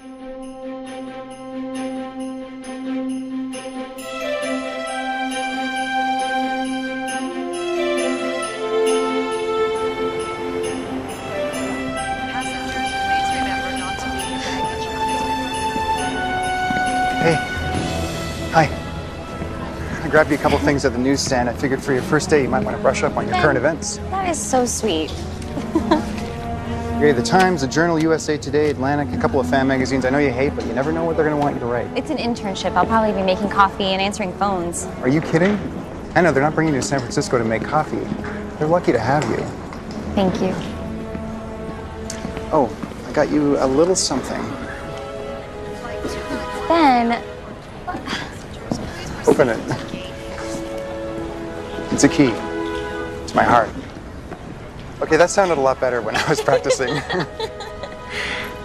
Hey. Hi. I grabbed you a couple things at the newsstand. I figured for your first day, you might want to brush up on your current events. That is so sweet. Okay, the Times, the Journal, USA Today, Atlantic, a couple of fan magazines. I know you hate, but you never know what they're going to want you to write. It's an internship. I'll probably be making coffee and answering phones. Are you kidding? I know they're not bringing you to San Francisco to make coffee. They're lucky to have you. Thank you. Oh, I got you a little something. Ben, Open it. It's a key. It's my heart. Okay, that sounded a lot better when I was practicing. oh,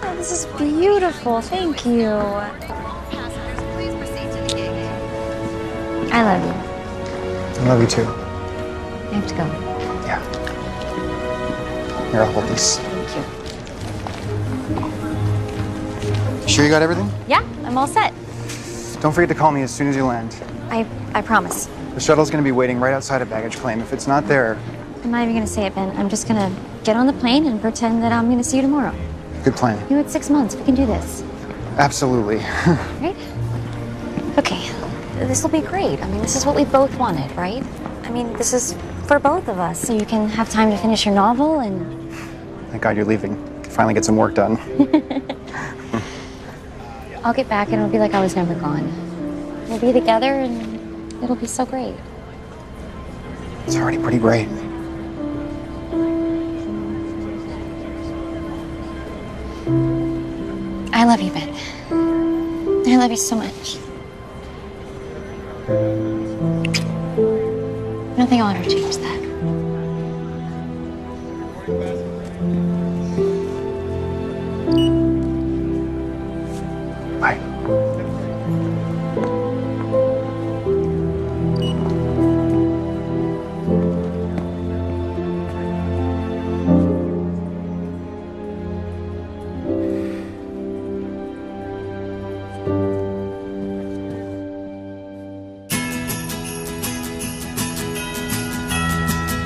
this is beautiful. Thank you. I love you. I love you too. I have to go. Yeah. Here, I'll hold these. Thank you. Sure you got everything? Yeah, I'm all set. Don't forget to call me as soon as you land. I I promise. The shuttle's gonna be waiting right outside of baggage claim. If it's not there, I'm not even gonna say it, Ben. I'm just gonna get on the plane and pretend that I'm gonna see you tomorrow. good plan. You had six months. We can do this, Absolutely. right? Okay. This will be great. I mean, this is what we both wanted, right? I mean, this is for both of us, so you can have time to finish your novel and. Thank God you're leaving. Finally get some work done. I'll get back and it'll be like I was never gone. We'll be together and it'll be so great. It's already pretty great. I love you, Ben. I love you so much. Nothing will ever change that.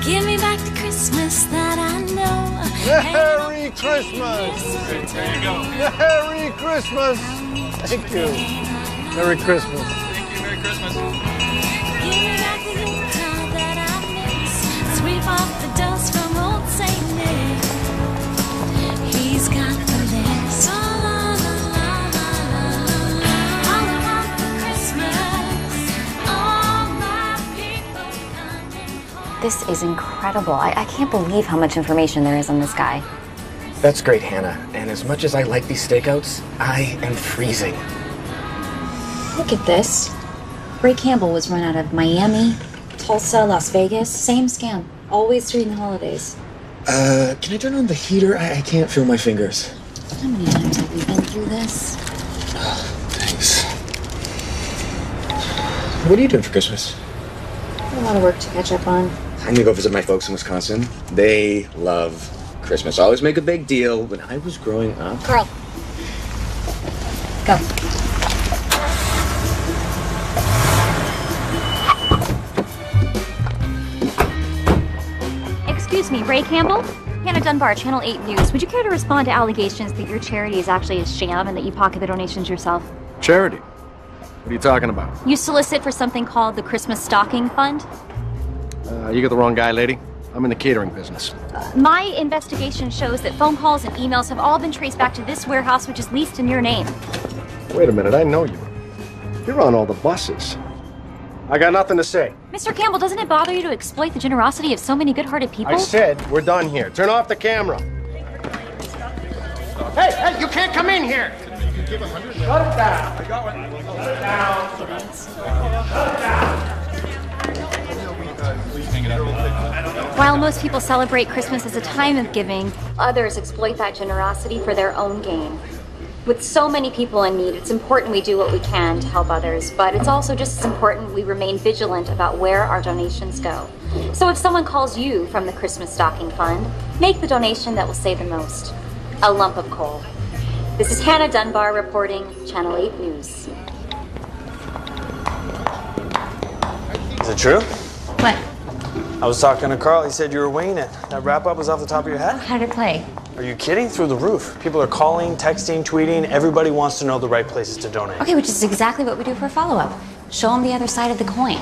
Give me back the Christmas that I know. Merry Christmas! There you go. Merry Christmas! Thank you. Merry Christmas. Thank you. Merry Christmas. Give me back the Yuletide that I miss. Sweep off This is incredible. I, I can't believe how much information there is on this guy. That's great, Hannah. And as much as I like these stakeouts, I am freezing. Look at this. Ray Campbell was run out of Miami, Tulsa, Las Vegas. Same scam. Always during the holidays. Uh, can I turn on the heater? I, I can't feel my fingers. How many times have we been through this? Thanks. What are you doing for Christmas? A lot of work to catch up on. I'm gonna go visit my folks in Wisconsin. They love Christmas. I always make a big deal. When I was growing up, Carl. Go. Excuse me, Ray Campbell? Hannah Dunbar, Channel 8 News. Would you care to respond to allegations that your charity is actually a sham and that you pocket the donations yourself? Charity. What are you talking about? You solicit for something called the Christmas Stocking Fund? Uh, you got the wrong guy, lady. I'm in the catering business. My investigation shows that phone calls and emails have all been traced back to this warehouse, which is leased in your name. Wait a minute, I know you. You're on all the buses. I got nothing to say. Mr. Campbell, doesn't it bother you to exploit the generosity of so many good hearted people? I said we're done here. Turn off the camera. Hey, hey, you can't come in here. Shut it down. I got one. Shut it down. Shut it down. While most people celebrate Christmas as a time of giving, others exploit that generosity for their own gain. With so many people in need, it's important we do what we can to help others, but it's also just as important we remain vigilant about where our donations go. So if someone calls you from the Christmas Stocking Fund, make the donation that will say the most a lump of coal. This is Hannah Dunbar reporting Channel 8 News. Is it true? What? I was talking to Carl. He said you were winging it. That wrap up was off the top of your head? How did it play? Are you kidding? Through the roof. People are calling, texting, tweeting. Everybody wants to know the right places to donate. Okay, which is exactly what we do for a follow up. Show them the other side of the coin.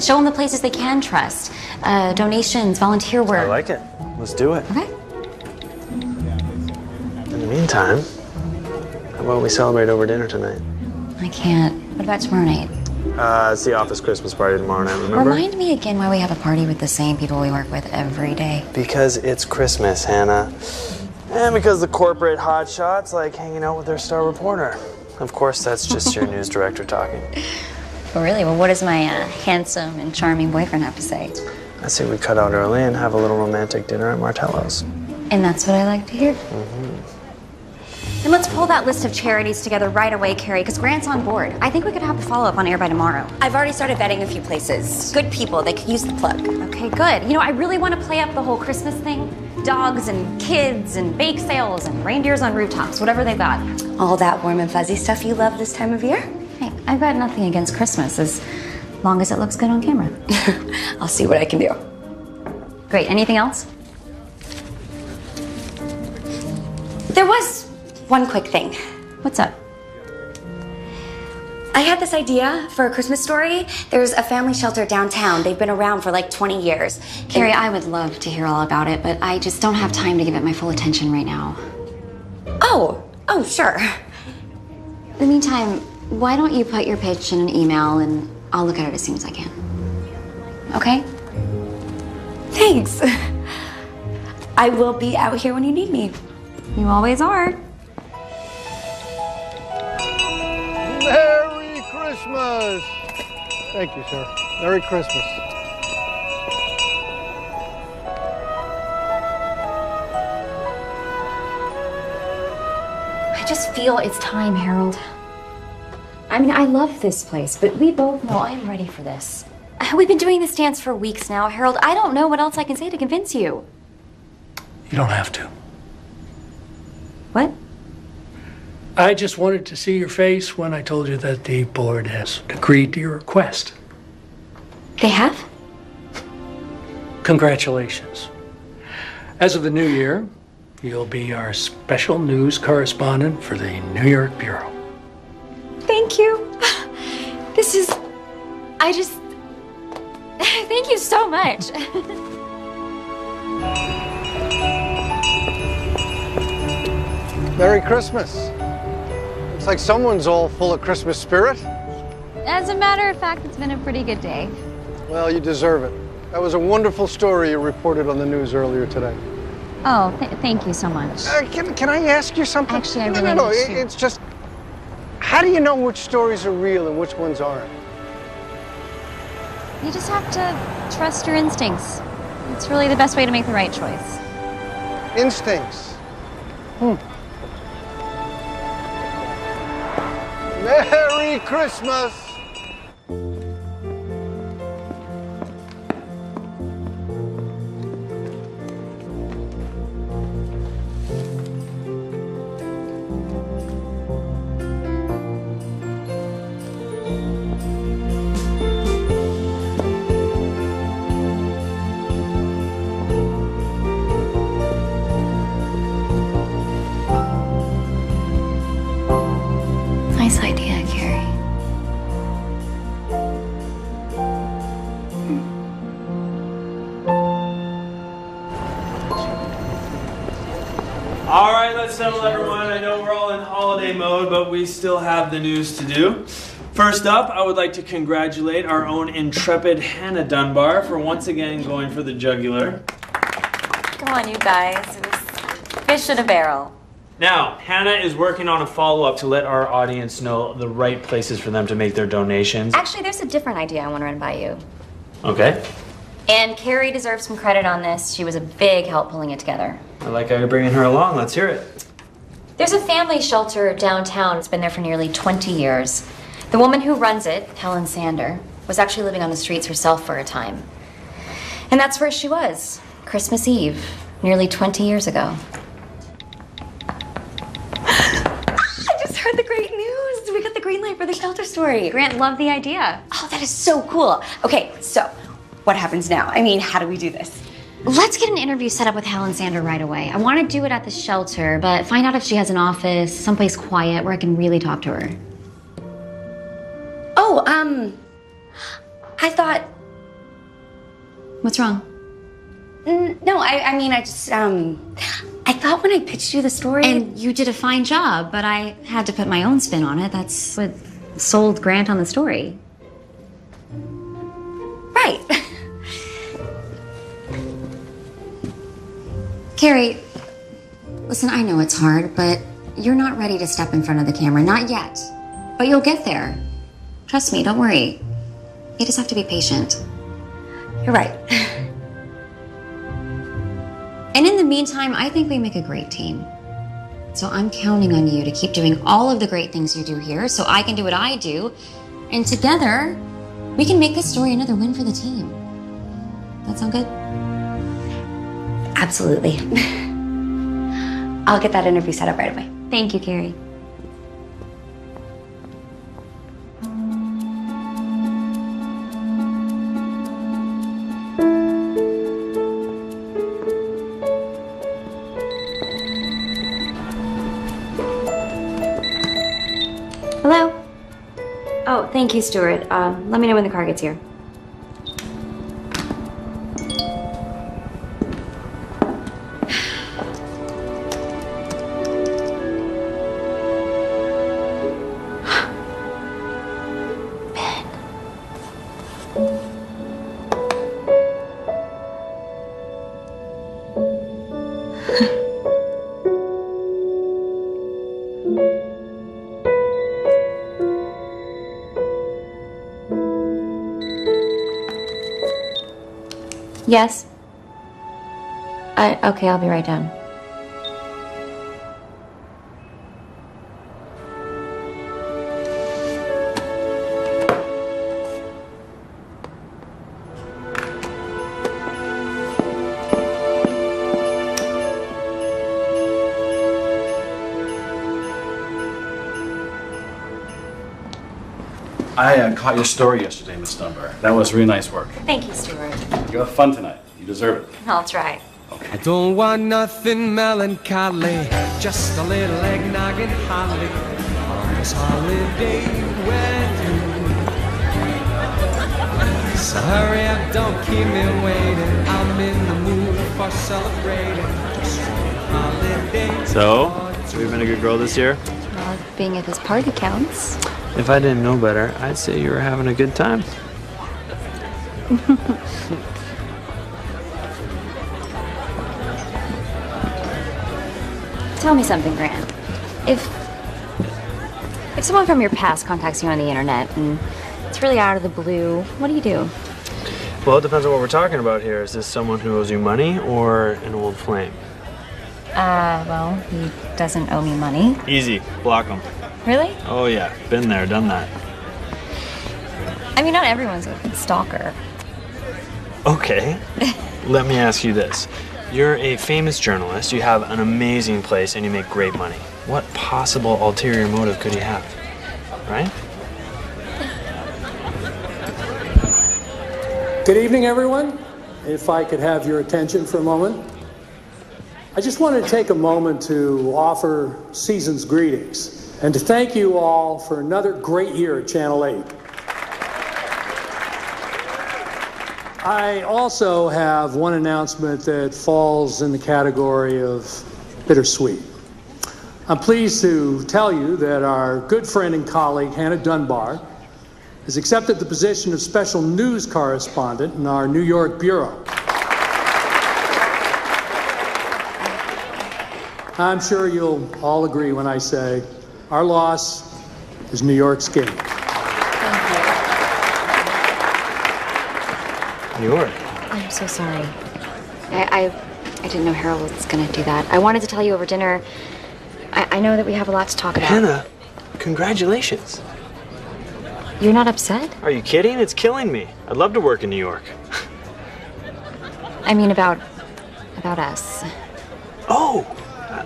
Show them the places they can trust. Uh, donations, volunteer work. I like it. Let's do it. Okay. In the meantime, how about we celebrate over dinner tonight? I can't. What about tomorrow night? Uh, it's the office Christmas party tomorrow night, remember? Remind me again why we have a party with the same people we work with every day. Because it's Christmas, Hannah. And because the corporate hotshots like hanging out with their star reporter. Of course, that's just your news director talking. Oh, really? Well, what does my uh, handsome and charming boyfriend have to say? I say we cut out early and have a little romantic dinner at Martello's. And that's what I like to hear. And let's pull that list of charities together right away, Carrie, because Grant's on board. I think we could have the follow up on air by tomorrow. I've already started vetting a few places. Good people, they could use the plug. Okay, good. You know, I really want to play up the whole Christmas thing dogs and kids and bake sales and reindeers on rooftops, whatever they've got. All that warm and fuzzy stuff you love this time of year? Hey, I've got nothing against Christmas as long as it looks good on camera. I'll see what I can do. Great. Anything else? There was one quick thing. What's up? I had this idea for a Christmas story. There's a family shelter downtown. They've been around for like 20 years. Carrie, I would love to hear all about it, but I just don't have time to give it my full attention right now. Oh, oh, sure. In the meantime, why don't you put your pitch in an email and I'll look at it as soon as I can. Okay? Thanks. I will be out here when you need me. You always are. Merry Christmas! Thank you, sir. Merry Christmas. I just feel it's time, Harold. I mean, I love this place, but we both know I'm ready for this. We've been doing this dance for weeks now, Harold. I don't know what else I can say to convince you. You don't have to. What? I just wanted to see your face when I told you that the board has agreed to your request. They have? Congratulations. As of the new year, you'll be our special news correspondent for the New York Bureau. Thank you. This is. I just. Thank you so much. Merry Christmas. Like someone's all full of Christmas spirit. As a matter of fact, it's been a pretty good day. Well, you deserve it. That was a wonderful story you reported on the news earlier today. Oh, th- thank you so much. Uh, can, can I ask you something? Actually, I no, really no, no. it-. It's just, how do you know which stories are real and which ones aren't? You just have to trust your instincts. It's really the best way to make the right choice. Instincts. Hmm. Christmas! But we still have the news to do. First up, I would like to congratulate our own intrepid Hannah Dunbar for once again going for the jugular. Come on, you guys. It was fish in a barrel. Now, Hannah is working on a follow up to let our audience know the right places for them to make their donations. Actually, there's a different idea I want to run by you. Okay. And Carrie deserves some credit on this. She was a big help pulling it together. I like how you're bringing her along. Let's hear it. There's a family shelter downtown. It's been there for nearly 20 years. The woman who runs it, Helen Sander, was actually living on the streets herself for a time. And that's where she was, Christmas Eve, nearly 20 years ago. I just heard the great news. We got the green light for the shelter story. Grant loved the idea. Oh, that is so cool. Okay, so what happens now? I mean, how do we do this? Let's get an interview set up with Helen Sander right away. I want to do it at the shelter, but find out if she has an office, someplace quiet where I can really talk to her. Oh, um, I thought. What's wrong? No, I, I mean, I just, um, I thought when I pitched you the story. And you did a fine job, but I had to put my own spin on it. That's what sold Grant on the story. Right. Carrie, listen, I know it's hard, but you're not ready to step in front of the camera. Not yet. But you'll get there. Trust me, don't worry. You just have to be patient. You're right. And in the meantime, I think we make a great team. So I'm counting on you to keep doing all of the great things you do here so I can do what I do. And together, we can make this story another win for the team. That sound good? Absolutely. I'll get that interview set up right away. Thank you, Carrie. Hello? Oh, thank you, Stuart. Um, let me know when the car gets here. Yes? I, okay, I'll be right down. I uh, caught your story yesterday, Miss Dunbar. That was really nice work. Thank you, Stuart. You have fun tonight. You deserve it. I'll try. I don't want nothing melancholy, just a little eggnog and holly on this holiday wedding. So hurry up, don't keep me waiting. I'm in the mood for celebrating. Just a holiday. So, have you been a good girl this year? Well, being at this party counts. If I didn't know better, I'd say you were having a good time. Tell me something, Grant. If if someone from your past contacts you on the internet and it's really out of the blue, what do you do? Well, it depends on what we're talking about here. Is this someone who owes you money or an old flame? Uh, well, he doesn't owe me money. Easy. Block him. Really? Oh, yeah. Been there, done that. I mean, not everyone's a stalker. Okay. Let me ask you this. You're a famous journalist, you have an amazing place, and you make great money. What possible ulterior motive could you have? Right? Good evening, everyone. If I could have your attention for a moment. I just wanted to take a moment to offer season's greetings and to thank you all for another great year at Channel 8. I also have one announcement that falls in the category of bittersweet. I'm pleased to tell you that our good friend and colleague, Hannah Dunbar, has accepted the position of special news correspondent in our New York Bureau. I'm sure you'll all agree when I say our loss is New York's gain. New York. I'm so sorry. I, I, I didn't know Harold was gonna do that. I wanted to tell you over dinner. I, I know that we have a lot to talk about. Hannah, congratulations. You're not upset? Are you kidding? It's killing me. I'd love to work in New York. I mean, about about us. Oh, uh,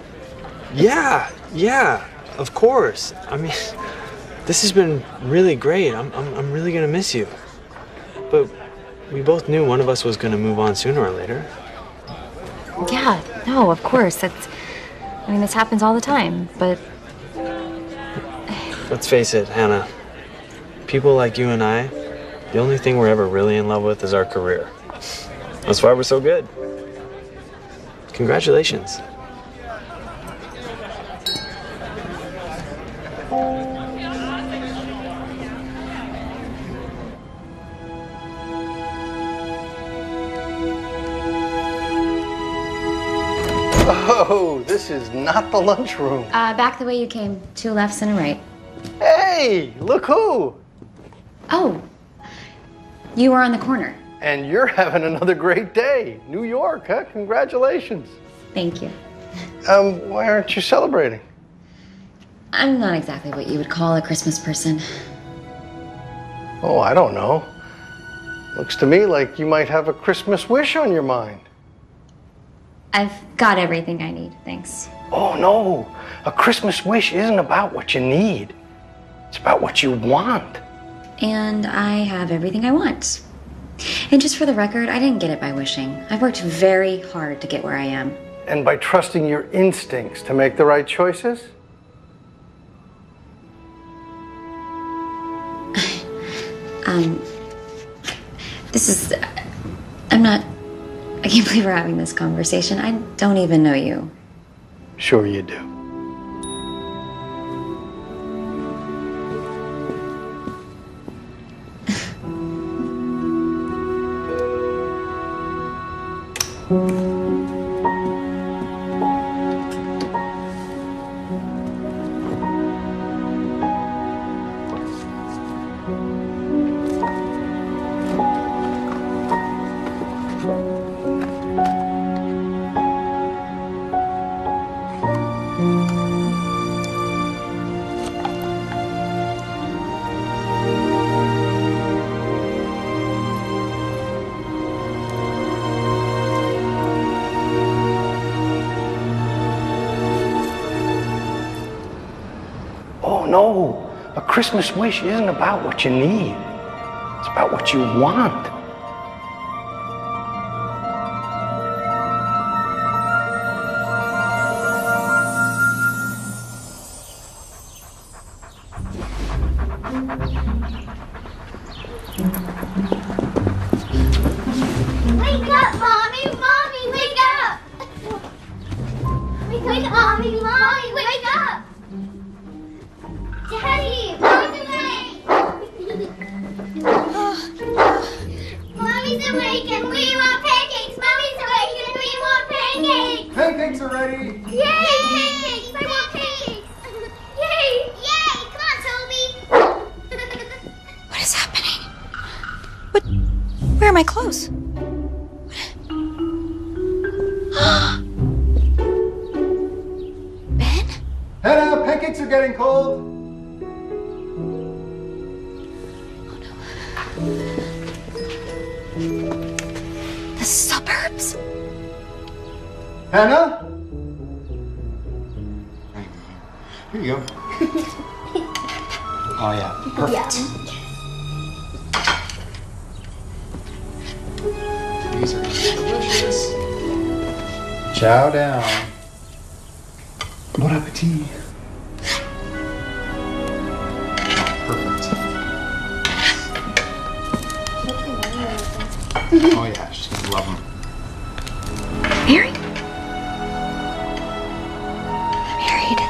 yeah, yeah. Of course. I mean, this has been really great. I'm, I'm, I'm really gonna miss you. But we both knew one of us was gonna move on sooner or later. Yeah, no, of course. That's. I mean, this happens all the time, but Let's face it, Hannah. People like you and I, the only thing we're ever really in love with is our career. That's why we're so good. Congratulations. Oh, this is not the lunchroom. Uh, back the way you came. Two lefts and a right. Hey, look who! Oh, you were on the corner. And you're having another great day. New York, huh? Congratulations. Thank you. Um, why aren't you celebrating? I'm not exactly what you would call a Christmas person. Oh, I don't know. Looks to me like you might have a Christmas wish on your mind. I've got everything I need, thanks. Oh, no. A Christmas wish isn't about what you need, it's about what you want. And I have everything I want. And just for the record, I didn't get it by wishing. I've worked very hard to get where I am. And by trusting your instincts to make the right choices? Um, this is. I'm not. I can't believe we're having this conversation. I don't even know you. Sure, you do. Christmas wish isn't about what you need, it's about what you want. My clothes? Hannah, pancakes are getting cold! Oh, the suburbs? Hannah? Here you go. Oh, yeah. Perfect. These Chow down. Bon appetit. Perfect. Oh, yeah. She's gonna love them. Married? Married.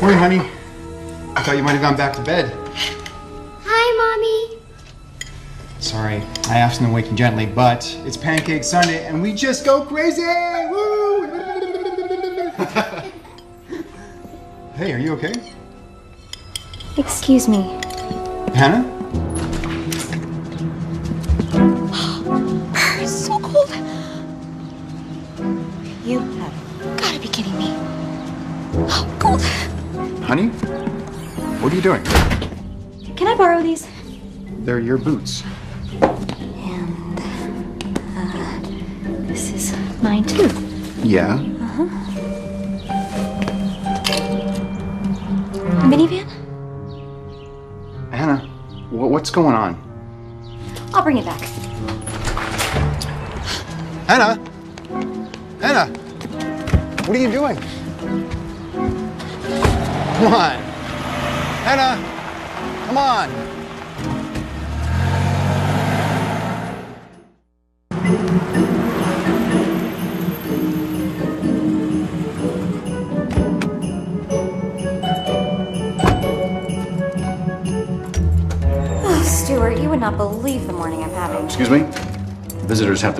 Morning, honey. I thought you might have gone back to bed. I asked them to wake you gently, but it's Pancake Sunday and we just go crazy! Woo! hey, are you okay? Excuse me. Hannah? It's so cold. You have gotta be kidding me. Oh, cold. Honey? What are you doing? Can I borrow these? They're your boots. Yeah.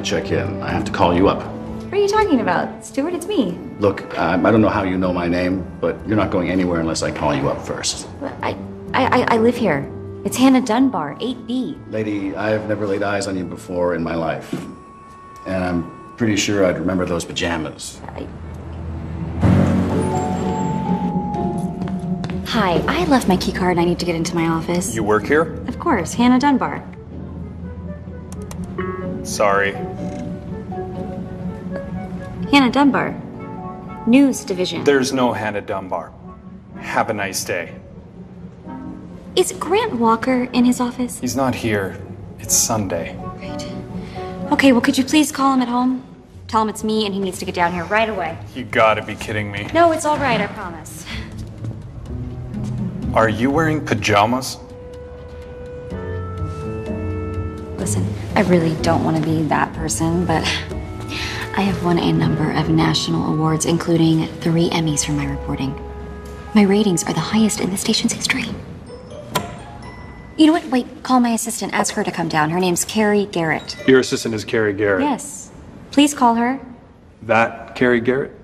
Check in. I have to call you up. What are you talking about? Stuart, it's me. Look, I, I don't know how you know my name, but you're not going anywhere unless I call you up first. I, I, I, I live here. It's Hannah Dunbar, 8B. Lady, I've never laid eyes on you before in my life. And I'm pretty sure I'd remember those pajamas. Hi, I left my key card and I need to get into my office. You work here? Of course, Hannah Dunbar. Sorry. Hannah Dunbar. News Division. There's no Hannah Dunbar. Have a nice day. Is Grant Walker in his office? He's not here. It's Sunday. Okay, well, could you please call him at home? Tell him it's me and he needs to get down here right away. You gotta be kidding me. No, it's all right, I promise. Are you wearing pajamas? Listen, I really don't want to be that person, but I have won a number of national awards, including three Emmys for my reporting. My ratings are the highest in the station's history. You know what? Wait, call my assistant. Ask her to come down. Her name's Carrie Garrett. Your assistant is Carrie Garrett. Yes. Please call her. That Carrie Garrett?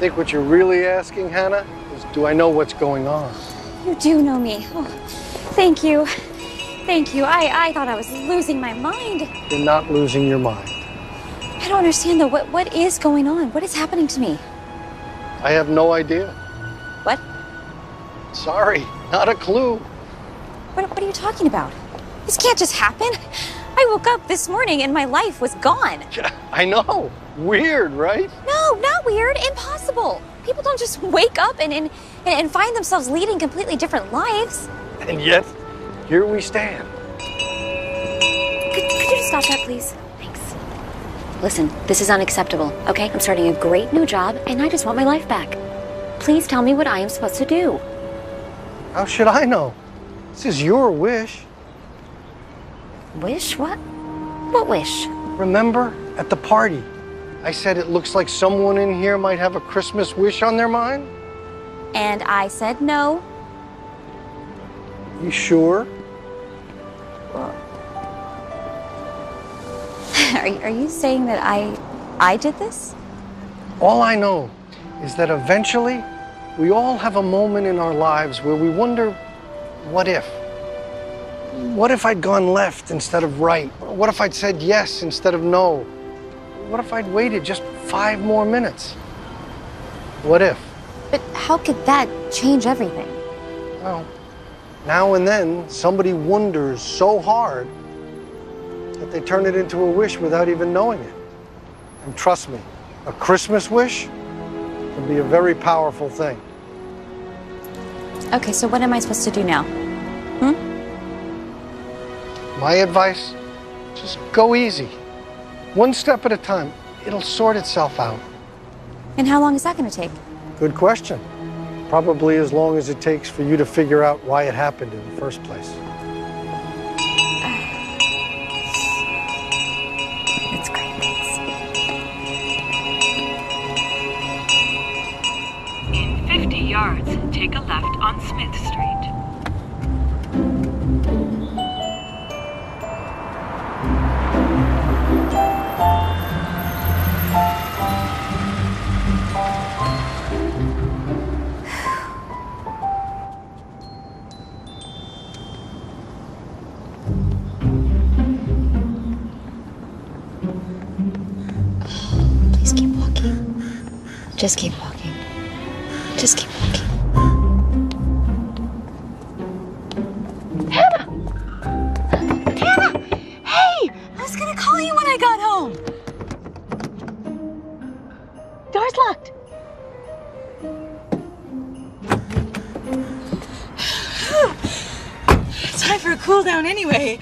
I think what you're really asking, Hannah, is do I know what's going on? You do know me. Oh, thank you. Thank you. I, I thought I was losing my mind. You're not losing your mind. I don't understand though. What what is going on? What is happening to me? I have no idea. What? Sorry, not a clue. What, what are you talking about? This can't just happen. I woke up this morning and my life was gone. I know. Weird, right? No, not weird. Impossible. People don't just wake up and, and, and find themselves leading completely different lives. And yet, here we stand. Could, could you just stop that, please? Thanks. Listen, this is unacceptable, okay? I'm starting a great new job and I just want my life back. Please tell me what I am supposed to do. How should I know? This is your wish. Wish? What? What wish? Remember at the party, I said it looks like someone in here might have a Christmas wish on their mind? And I said no. You sure? Are, are you saying that I I did this? All I know is that eventually we all have a moment in our lives where we wonder, what if? What if I'd gone left instead of right? What if I'd said yes instead of no? What if I'd waited just five more minutes? What if? But how could that change everything? Well, now and then somebody wonders so hard that they turn it into a wish without even knowing it. And trust me, a Christmas wish can be a very powerful thing. Okay, so what am I supposed to do now? Hmm? My advice, just go easy. One step at a time. It'll sort itself out. And how long is that going to take? Good question. Probably as long as it takes for you to figure out why it happened in the first place. yards, take a left on Smith Street. Just keep walking. Just keep walking. Hannah! Hey! I was gonna call you when I got home. Door's locked. It's time for a cool down anyway.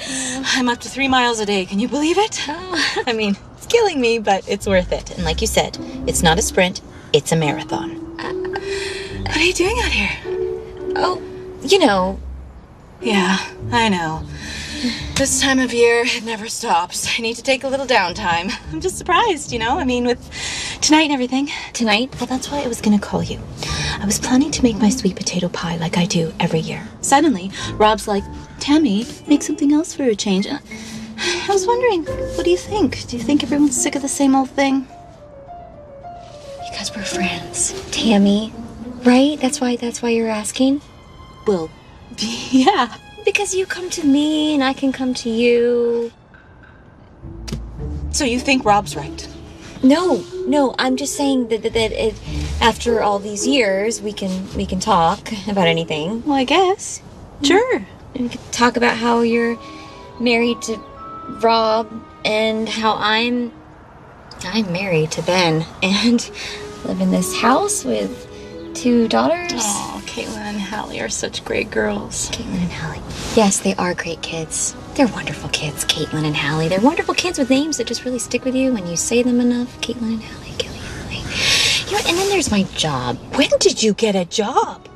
I'm up to three miles a day. Can you believe it? Oh. I mean, it's killing me, but it's worth it. And like you said, it's not a sprint, it's a marathon. What are you doing out here? Oh, you know. Yeah, I know. This time of year, it never stops. I need to take a little downtime. I'm just surprised, you know? I mean, with tonight and everything. Tonight? Well, that's why I was gonna call you. I was planning to make my sweet potato pie like I do every year. Suddenly, Rob's like, Tammy, make something else for a change. Uh, I was wondering, what do you think? Do you think everyone's sick of the same old thing? Because we're friends. Tammy, right? That's why that's why you're asking? Well, yeah. Because you come to me and I can come to you. So you think Rob's right? No, no, I'm just saying that that, that it, after all these years, we can we can talk about anything. Well, I guess. Sure. And we could talk about how you're married to Rob and how I'm I'm married to Ben and live in this house with two daughters. Oh, Caitlin and Hallie are such great girls. Caitlin and Hallie. Yes, they are great kids. They're wonderful kids, Caitlin and Hallie. They're wonderful kids with names that just really stick with you when you say them enough. Caitlin and Hallie, and Hallie. You know, and then there's my job. When did you get a job?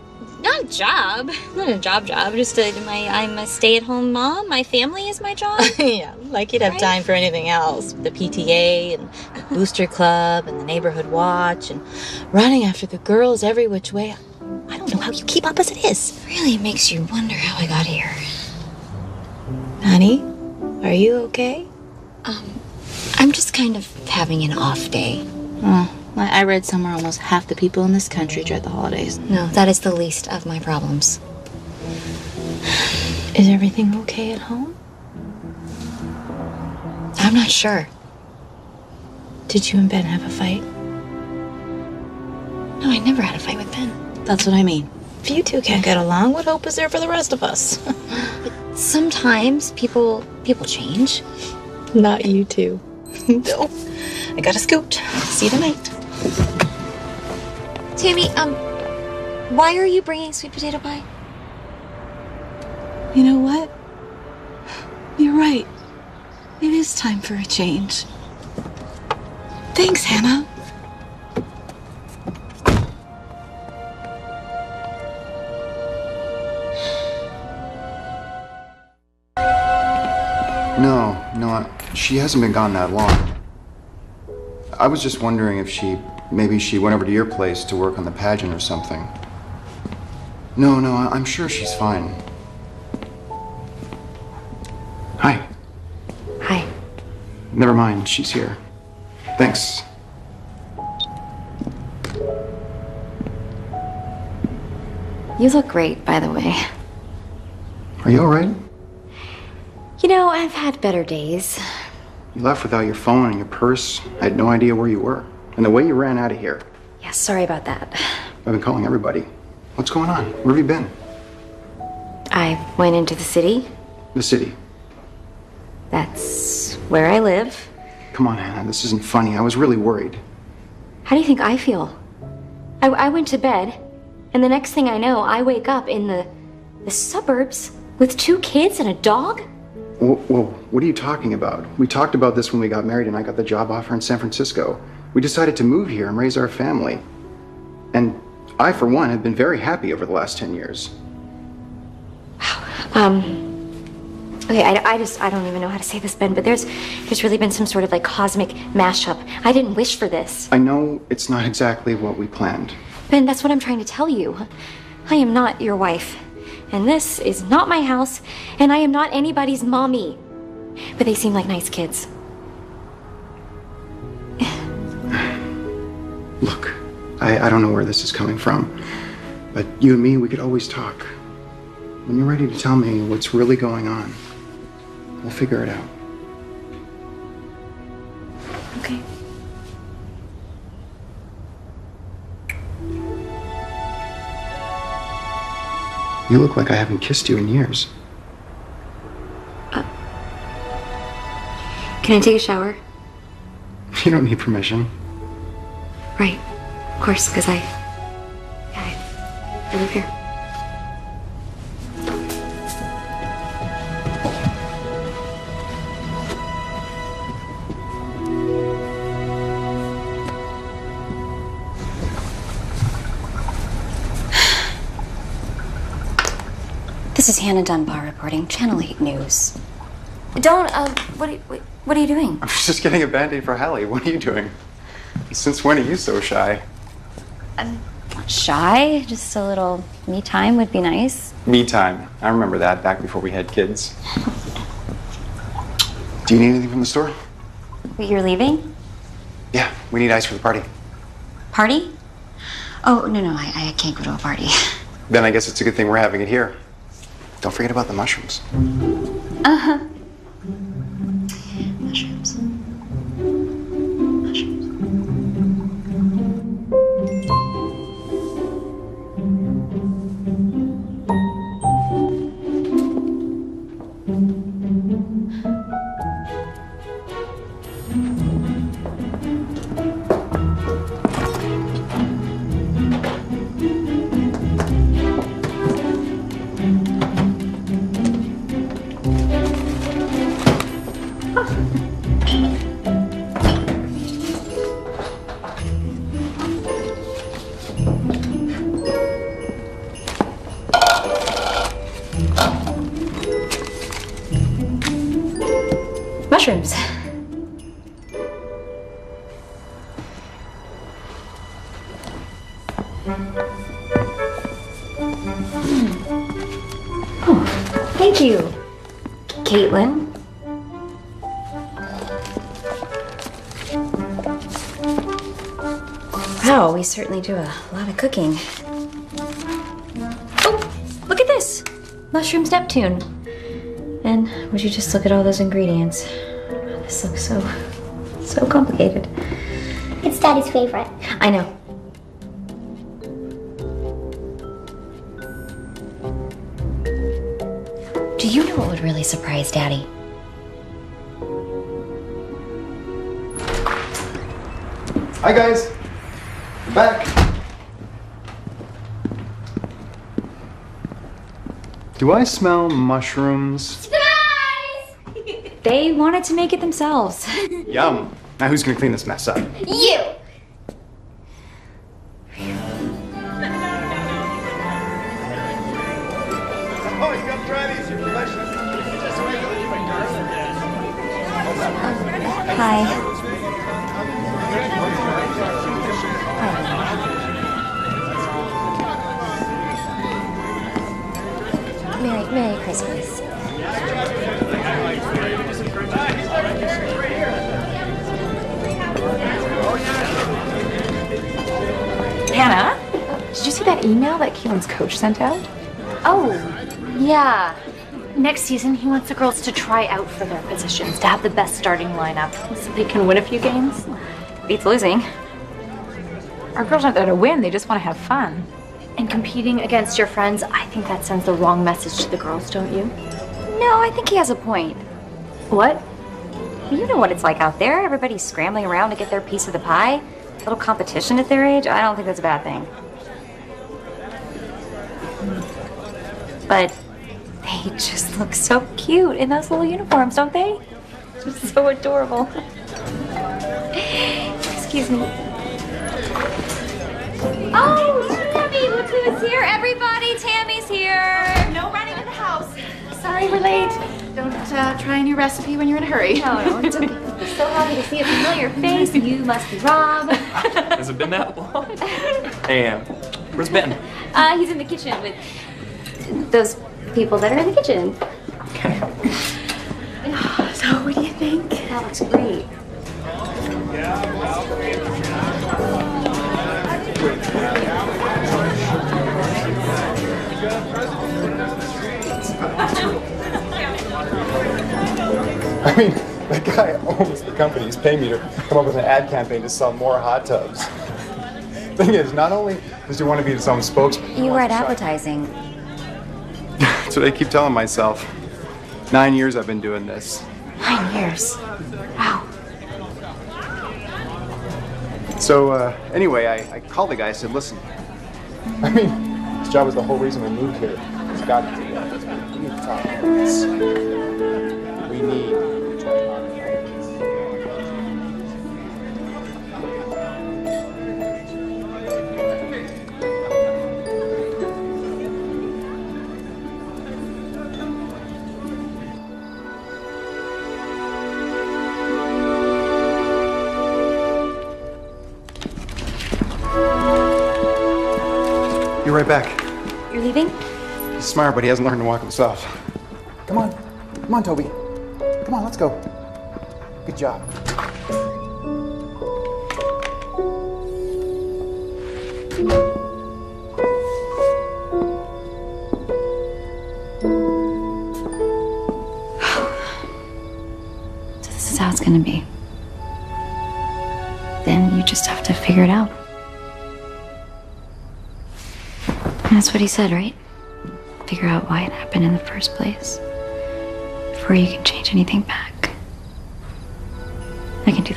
Not a job. Not a job job. Just a, my I'm a stay-at-home mom. My family is my job. yeah, like you'd have time for anything else. The PTA and the Booster Club and the Neighborhood Watch and running after the girls every which way. I don't know how you keep up as it is. really makes you wonder how I got here. Honey, are you okay? Um, I'm just kind of having an off day. Oh, I I read somewhere almost half the people in this country dread the holidays. No, that is the least of my problems. Is everything okay at home? I'm not sure. Did you and Ben have a fight? No, I never had a fight with Ben. That's what I mean. If you two can't get along, what hope is there for the rest of us? Sometimes people people change. Not you two. no. I gotta scoot. See you tonight. Tammy, um, why are you bringing sweet potato pie? You know what? You're right. It is time for a change. Thanks, Hannah. No, no, I- she hasn't been gone that long. I was just wondering if she, maybe she went over to your place to work on the pageant or something. No, no, I'm sure she's fine. Hi. Hi. Never mind, she's here. Thanks. You look great, by the way. Are you alright? You know, I've had better days. You left without your phone and your purse. I had no idea where you were. And the way you ran out of here. Yeah, sorry about that. I've been calling everybody. What's going on? Where have you been? I went into the city. The city. That's where I live. Come on, Hannah, this isn't funny. I was really worried. How do you think I feel? I, I went to bed, and the next thing I know, I wake up in the the suburbs with two kids and a dog. Whoa, whoa, what are you talking about? We talked about this when we got married and I got the job offer in San Francisco. We decided to move here and raise our family. And I, for one, have been very happy over the last 10 years. Um. Okay, I, I just I don't even know how to say this, Ben, but there's there's really been some sort of like cosmic mashup. I didn't wish for this. I know it's not exactly what we planned. Ben, that's what I'm trying to tell you. I am not your wife. And this is not my house, and I am not anybody's mommy. But they seem like nice kids. Look, I, I don't know where this is coming from, but you and me, we could always talk. When you're ready to tell me what's really going on, we'll figure it out. Okay. You look like I haven't kissed you in years. Uh, Can I take a shower? You don't need permission. Right. Of course, because I. Yeah, I, I live here. This is Hannah Dunbar reporting, Channel 8 News. Don't, uh, what are, you- what are you doing? I'm just getting a band-aid for Hallie. What are you doing? Since when are you so shy? I'm not shy, just a little me time would be nice. Me time. I remember that back before we had kids. Do you need anything from the store? Wait, you're leaving? Yeah, we need ice for the party. Party? Oh, no, no, I, I can't go to a party. Then I guess it's a good thing we're having it here. Don't forget about the mushrooms. Uh huh. Certainly do a lot of cooking. Oh, look at this! Mushrooms Neptune. And would you just look at all those ingredients? Oh, this looks so, so complicated. It's Daddy's favorite. I know. Do you know what would really surprise Daddy? Hi guys. I'm back. Do I smell mushrooms? They wanted to make it themselves. Yum. Now who's gonna clean this mess up? You! Merry, Merry Christmas. Hannah, did you see that email that Keelan's coach sent out? Oh, yeah. Next season, he wants the girls to try out for their positions, to have the best starting lineup, so they can win a few games. Beats losing. Our girls aren't there to win, they just want to have fun. And competing against your friends, I think that sends the wrong message to the girls, don't you? No, I think he has a point. What? You know what it's like out there. Everybody's scrambling around to get their piece of the pie. A little competition at their age, I don't think that's a bad thing. But they just look so cute in those little uniforms, don't they? Just so adorable. Excuse me. Oh, Tammy, look who's here. Everybody, Tammy's here. No running in the house. Sorry we're late. Don't uh, try a new recipe when you're in a hurry. No, no, it's okay. So happy to see a familiar face. You must be Rob. Has it been that long? Hey, Ann. Where's Ben? Uh, he's in the kitchen with those people that are in the kitchen. Okay. So, what do you think? That looks great. I mean, that guy owns the company. He's paying me to come up with an ad campaign to sell more hot tubs. Thing is, not only does he want to be his own spokesman, You were at advertising. that's what I keep telling myself. Nine years I've been doing this. Nine years. Wow. So, uh, anyway, I, I called the guy. I said, listen, I mean, this job was the whole reason we moved here. It's got to be. We need to talk about this. Be right back. You're leaving? He's smart, but he hasn't learned to walk himself. Come on. Come on, Toby. Come on, let's go. Good job. So this is how it's gonna be. Then you just have to figure it out. And that's what he said, right? Figure out why it happened in the first place before you can change anything back. I can do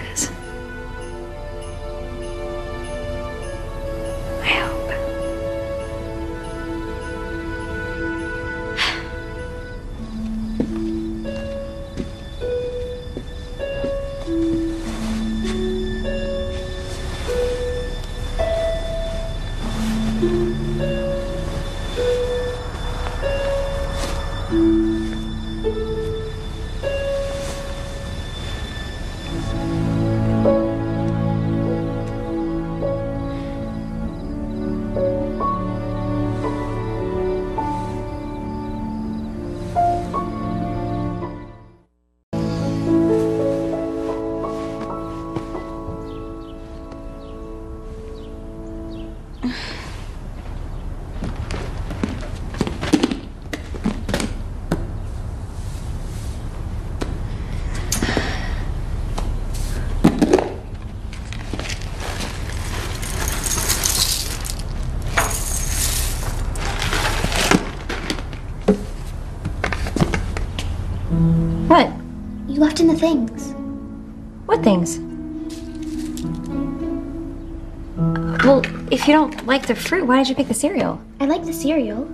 if you don't like the fruit, why did you pick the cereal? I like the cereal.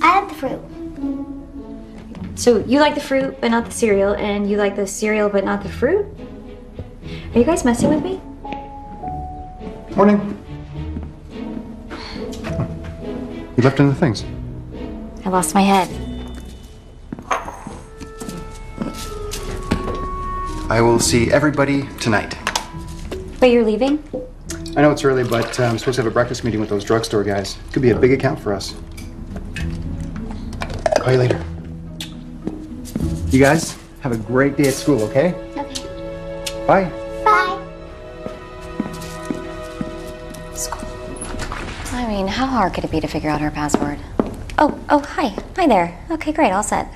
I like the fruit. So you like the fruit, but not the cereal, and you like the cereal, but not the fruit? Are you guys messing with me? Morning. You left in the things. I lost my head. I will see everybody tonight. But you're leaving? I know it's early, but uh, I'm supposed to have a breakfast meeting with those drugstore guys. Could be a big account for us. Call you later. You guys have a great day at school, okay? Okay. Bye. Bye. School. I mean, how hard could it be to figure out her password? Oh, oh, hi. Hi there. Okay, great. All set.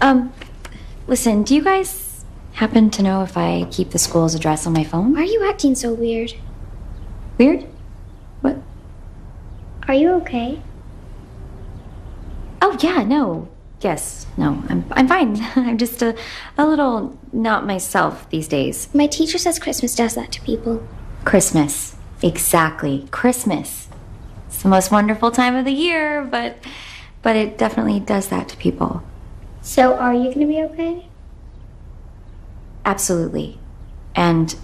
Um, listen, do you guys happen to know if I keep the school's address on my phone? Why are you acting so weird? Weird? What? Are you okay? Oh, yeah, no. Yes, no, I'm, I'm fine. I'm just a, a little not myself these days. My teacher says Christmas does that to people. Christmas. Exactly. Christmas. It's the most wonderful time of the year, but but it definitely does that to people. So, are you gonna be okay? Absolutely. And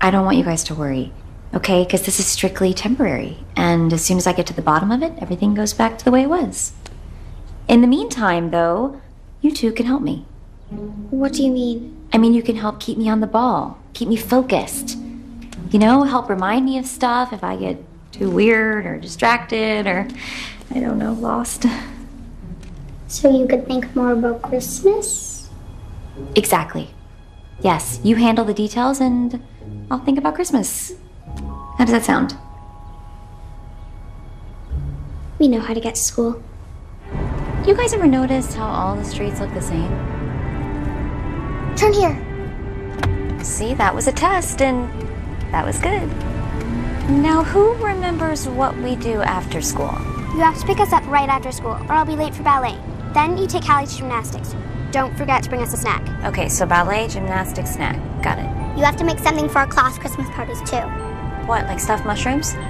I don't want you guys to worry, okay? Because this is strictly temporary. And as soon as I get to the bottom of it, everything goes back to the way it was. In the meantime, though, you two can help me. What do you mean? I mean, you can help keep me on the ball, keep me focused. You know, help remind me of stuff if I get too too weird or distracted or, I don't know, lost. So you could think more about Christmas? Exactly. Yes, you handle the details and I'll think about Christmas. How does that sound? We know how to get to school. You guys ever notice how all the streets look the same? Turn here. See, that was a test and that was good. Now, who remembers what we do after school? You have to pick us up right after school, or I'll be late for ballet. Then you take Hallie to gymnastics. Don't forget to bring us a snack. Okay, so ballet, gymnastics, snack. Got it. You have to make something for our class Christmas parties too. What, like stuffed mushrooms?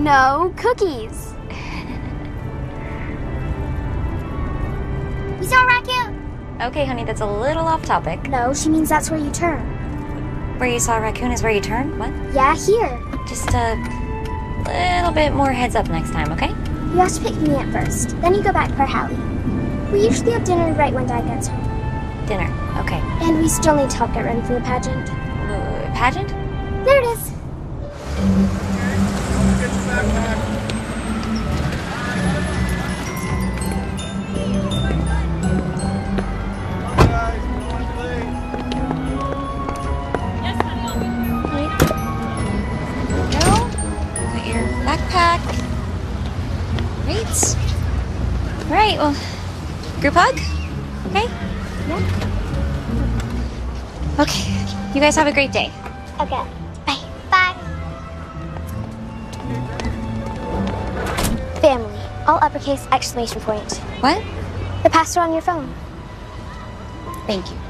No, cookies. We saw a raccoon. Okay, honey, that's a little off topic. No, she means that's where you turn. Where you saw a raccoon is where you turn? What? Yeah, here. Just a little bit more heads up next time, okay? You have to pick me up first. Then you go back for Hallie. We usually have dinner right when Dad gets home. Dinner, okay. And we still need to help get ready for the pageant. Uh, pageant? There it is. Go. Got your backpack. Great. Right, well, group hug? Okay? Yeah. Okay, you guys have a great day. Okay. All uppercase exclamation point. What? The password on your phone. Thank you.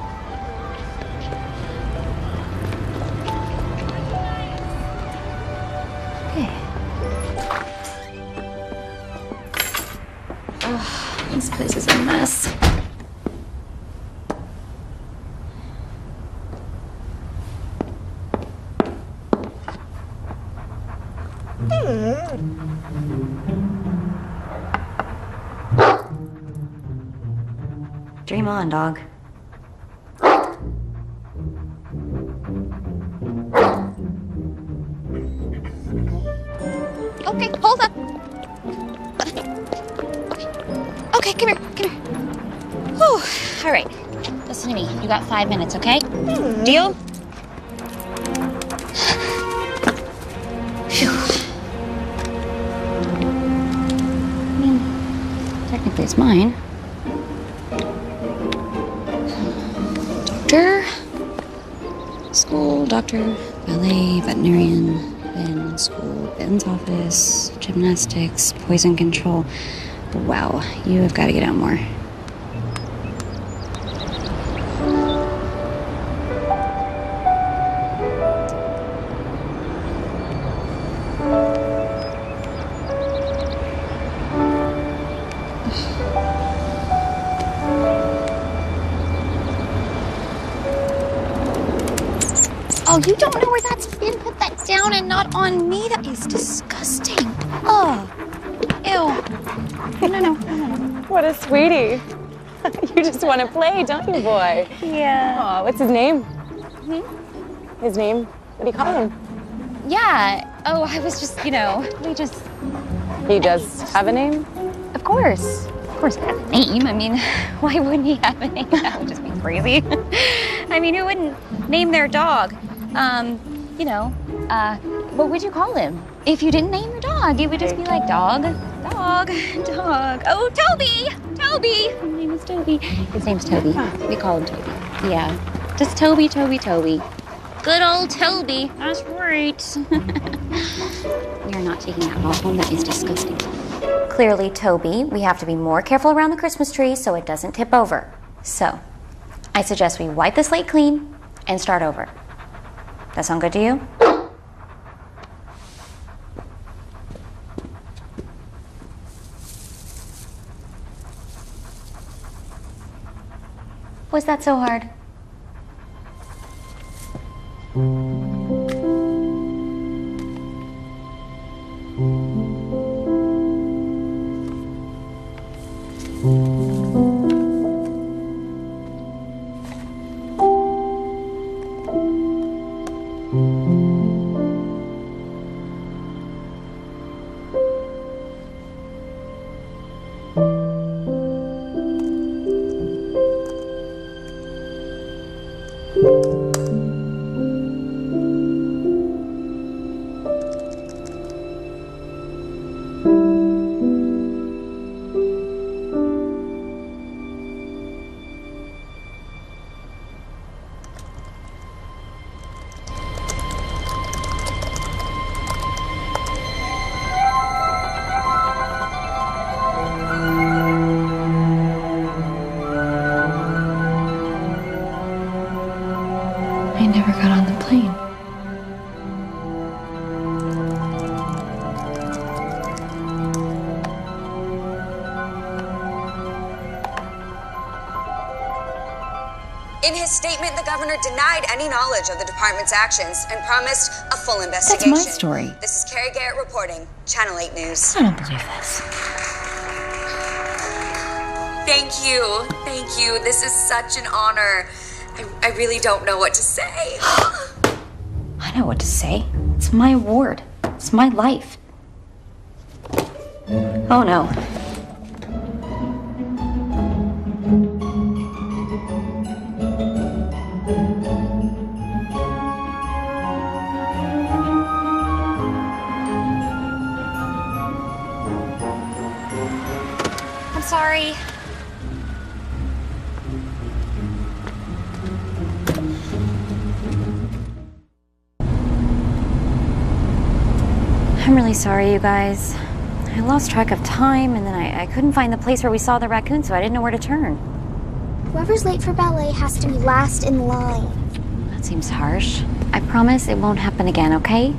On, dog. Okay, hold up. Okay, come here, come here. Whew. All right, listen to me. You got five minutes, okay? Deal? Phew. I mean, technically it's mine. Doctor, ballet, veterinarian, then school, Ben's office, gymnastics, poison control. Wow, you have got to get out more. Sweetie. you just want to play, don't you, boy? Yeah. Aw, what's his name? His name? What do you call him? Yeah. Oh, I was just, you know, we just. He does have a name? Of course. Of course, he has a name. I mean, why wouldn't he have a name? That would just be crazy. I mean, who wouldn't name their dog? Um, you know, uh, what would you call him? If you didn't name your dog, it would just be like dog, dog, dog. Oh, Toby! Toby! His name is Toby. His name's Toby. We call him Toby. Yeah. Just Toby, Toby, Toby. Good old Toby. That's right. we are not taking that ball home. That is disgusting. Clearly, Toby, we have to be more careful around the Christmas tree so it doesn't tip over. So, I suggest we wipe the slate clean and start over. That sound good to you? Was that so hard? In his statement, the governor denied any knowledge of the department's actions and promised a full investigation. That's my story. This is Carrie Garrett reporting, Channel 8 News. I don't believe this. Thank you. Thank you. This is such an honor. I, I really don't know what to say. I know what to say. It's my award. It's my life. Oh no. Guys. I lost track of time and then I, I couldn't find the place where we saw the raccoon, so I didn't know where to turn. Whoever's late for ballet has to be last in line. That seems harsh. I promise it won't happen again, okay?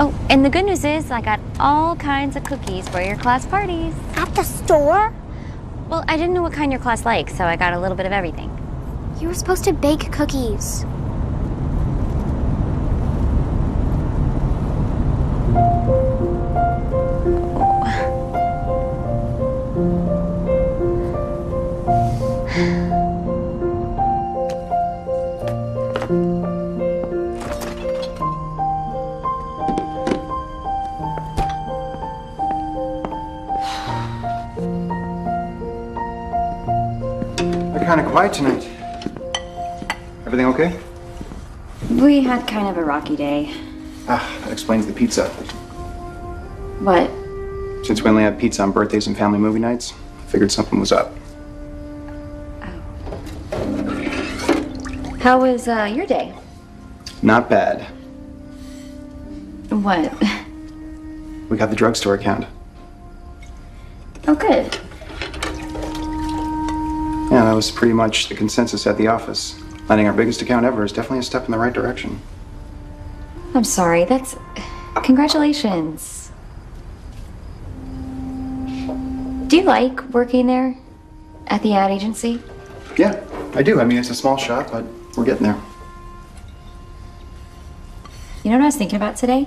Oh, and the good news is I got all kinds of cookies for your class parties. At the store? Well, I didn't know what kind your class likes, so I got a little bit of everything. You were supposed to bake cookies. They're kind of quiet tonight. Everything okay? We had kind of a rocky day. Ah, that explains the pizza. What? Since we only have pizza on birthdays and family movie nights, I figured something was up. Oh. How was uh, your day? Not bad. What? We got the drugstore account. Oh, good. That was pretty much the consensus at the office. Landing our biggest account ever is definitely a step in the right direction. I'm sorry. That's. Congratulations. Do you like working there at the ad agency? Yeah, I do. I mean, it's a small shop, but we're getting there. You know what I was thinking about today?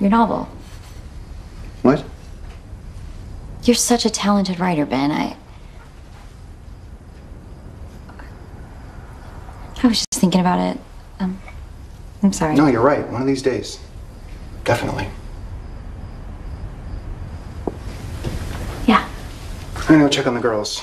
Your novel. What? You're such a talented writer, Ben. I. I was thinking about it. Um, I'm sorry. No, you're right. One of these days. Definitely. Yeah. I'm gonna go check on the girls.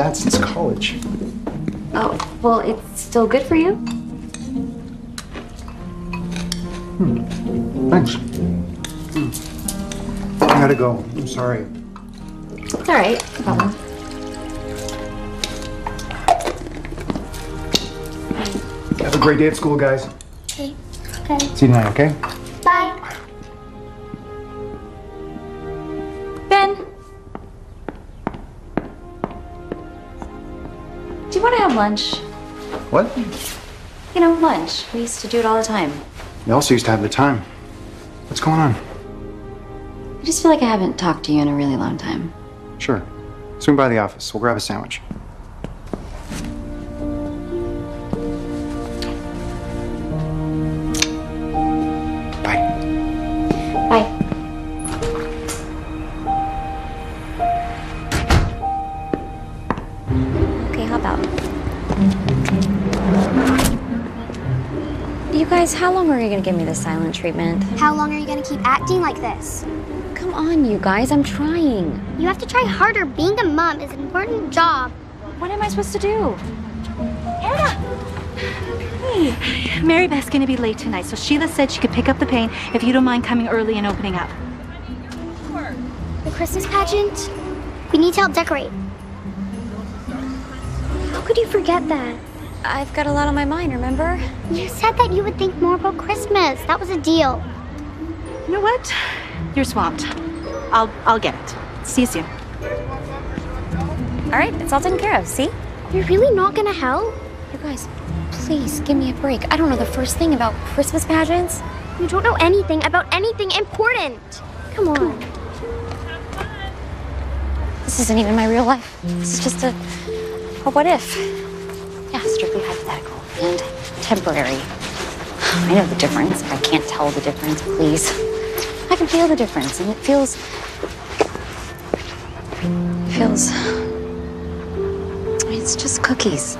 That since college. Oh, well, it's still good for you? Hmm. Thanks. Hmm. I gotta go. I'm sorry. It's all right. No problem. Have a great day at school, guys. Okay. Okay. See you tonight, okay? Lunch? What? You know, lunch. We used to do it all the time. We also used to have the time. What's going on? I just feel like I haven't talked to you in a really long time. Sure. Swing by the office. We'll grab a sandwich. Gonna give me the silent treatment? How long are you gonna keep acting like this? Come on, you guys, I'm trying. You have to try harder. Being a mom is an important job. What am I supposed to do? Anna! Hey, Mary Beth's gonna be late tonight, so Sheila said she could pick up the paint if you don't mind coming early and opening up. The Christmas pageant? We need to help decorate. How could you forget that? I've got a lot on my mind, remember? You said that you would think more about Christmas. That was a deal. You know what? You're swamped. I'll I'll get it. See you soon. All right, it's all taken care of, see? You're really not gonna help? You guys, please give me a break. I don't know the first thing about Christmas pageants. You don't know anything about anything important. Come on. This isn't even my real life. This is just a, a what if. And temporary. I know the difference. I can't tell the difference, please. I can feel the difference, and it feels. It feels. It's just cookies.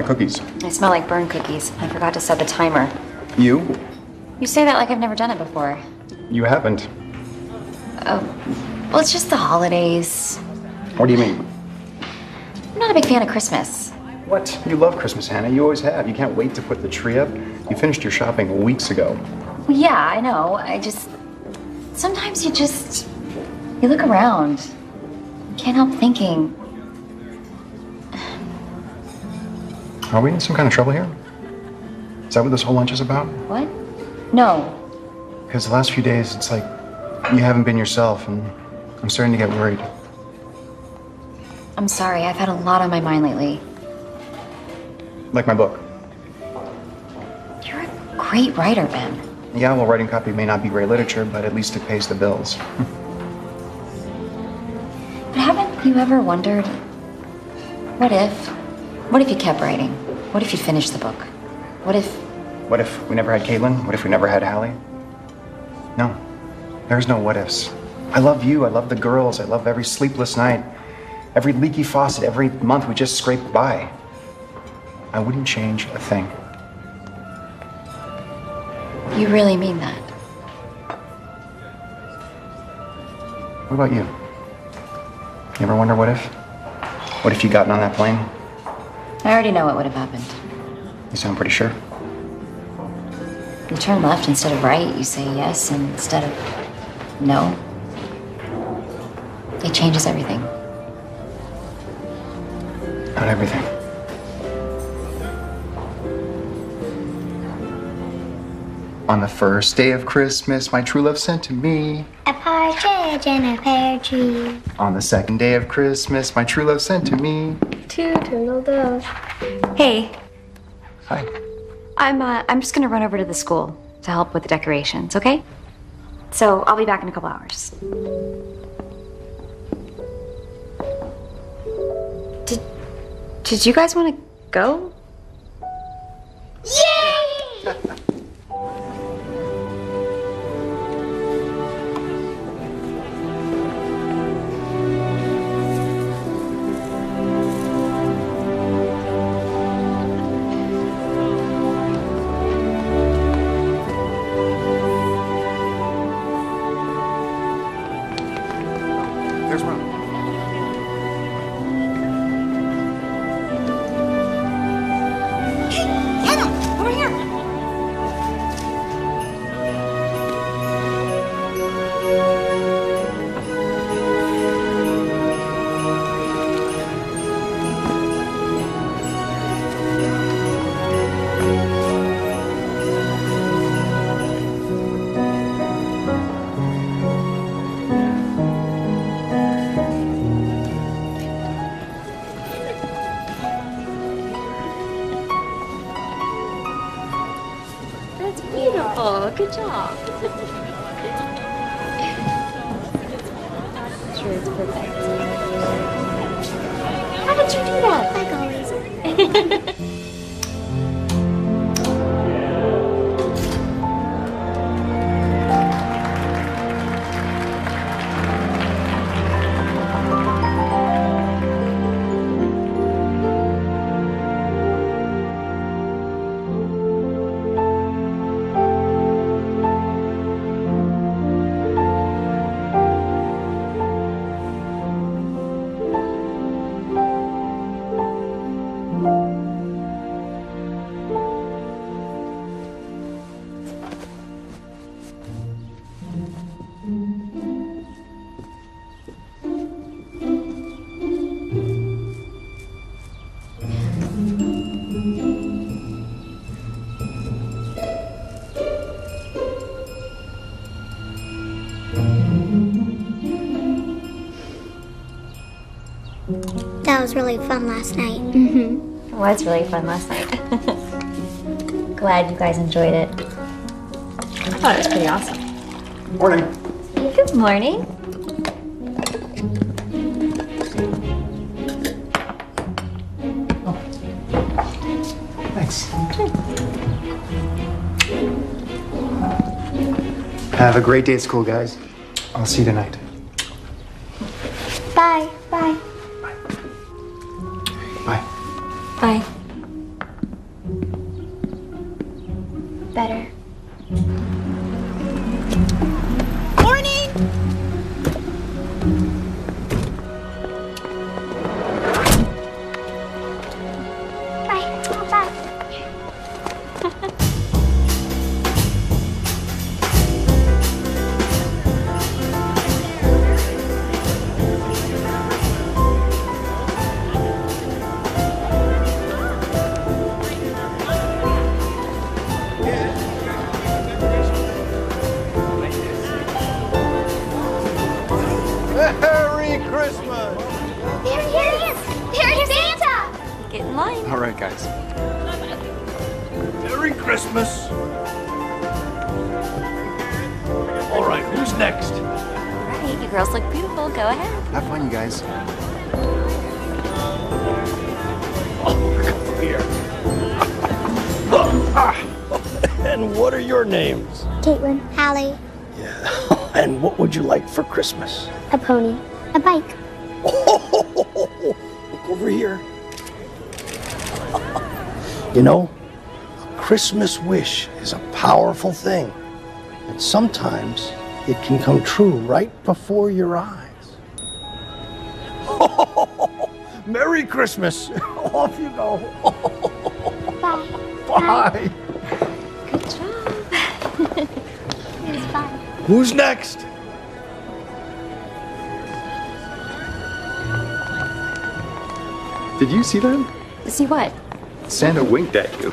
Like cookies. I smell like burned cookies. I forgot to set the timer. You? You say that like I've never done it before. You haven't. Oh, well, it's just the holidays. What do you mean? I'm not a big fan of Christmas. What? You love Christmas, Hannah. You always have. You can't wait to put the tree up. You finished your shopping weeks ago. Well, yeah, I know. I just. Sometimes you just. You look around. You can't help thinking. Are we in some kind of trouble here? Is that what this whole lunch is about? What? No. Because the last few days, it's like you haven't been yourself, and I'm starting to get worried. I'm sorry. I've had a lot on my mind lately. Like my book. You're a great writer, Ben. Yeah, well, writing copy may not be great literature, but at least it pays the bills. But haven't you ever wondered what if? What if you kept writing? What if you finished the book? What if. What if we never had Caitlin? What if we never had Hallie? No, there's no what ifs. I love you. I love the girls. I love every sleepless night, every leaky faucet, every month we just scraped by. I wouldn't change a thing. You really mean that? What about you? You ever wonder what if? What if you gotten on that plane? I already know what would have happened. You sound pretty sure. You turn left instead of right, you say yes instead of no. It changes everything. Not everything. On the first day of Christmas, my true love sent to me. A partridge in a pear tree. On the second day of Christmas, my true love sent to me. Two turtle doves. Hey. Hi. I'm uh, I'm just gonna run over to the school to help with the decorations, okay? So I'll be back in a couple hours. Did Did you guys want to go? There's How did you do that? Like always. was really fun last night. Mm-hmm. It was really fun last night. Glad you guys enjoyed it. I thought it was pretty awesome. Morning. Good morning. Thanks. Have a great day at school, guys. I'll see you tonight. Your names? Caitlin. Hallie. Yeah. and what would you like for Christmas? A pony. A bike. Look over here. you know, a Christmas wish is a powerful thing. And sometimes it can come true right before your eyes. Merry Christmas. Off you go. Bye. Bye. Good Who's next? Did you see that? See what? Santa winked at you.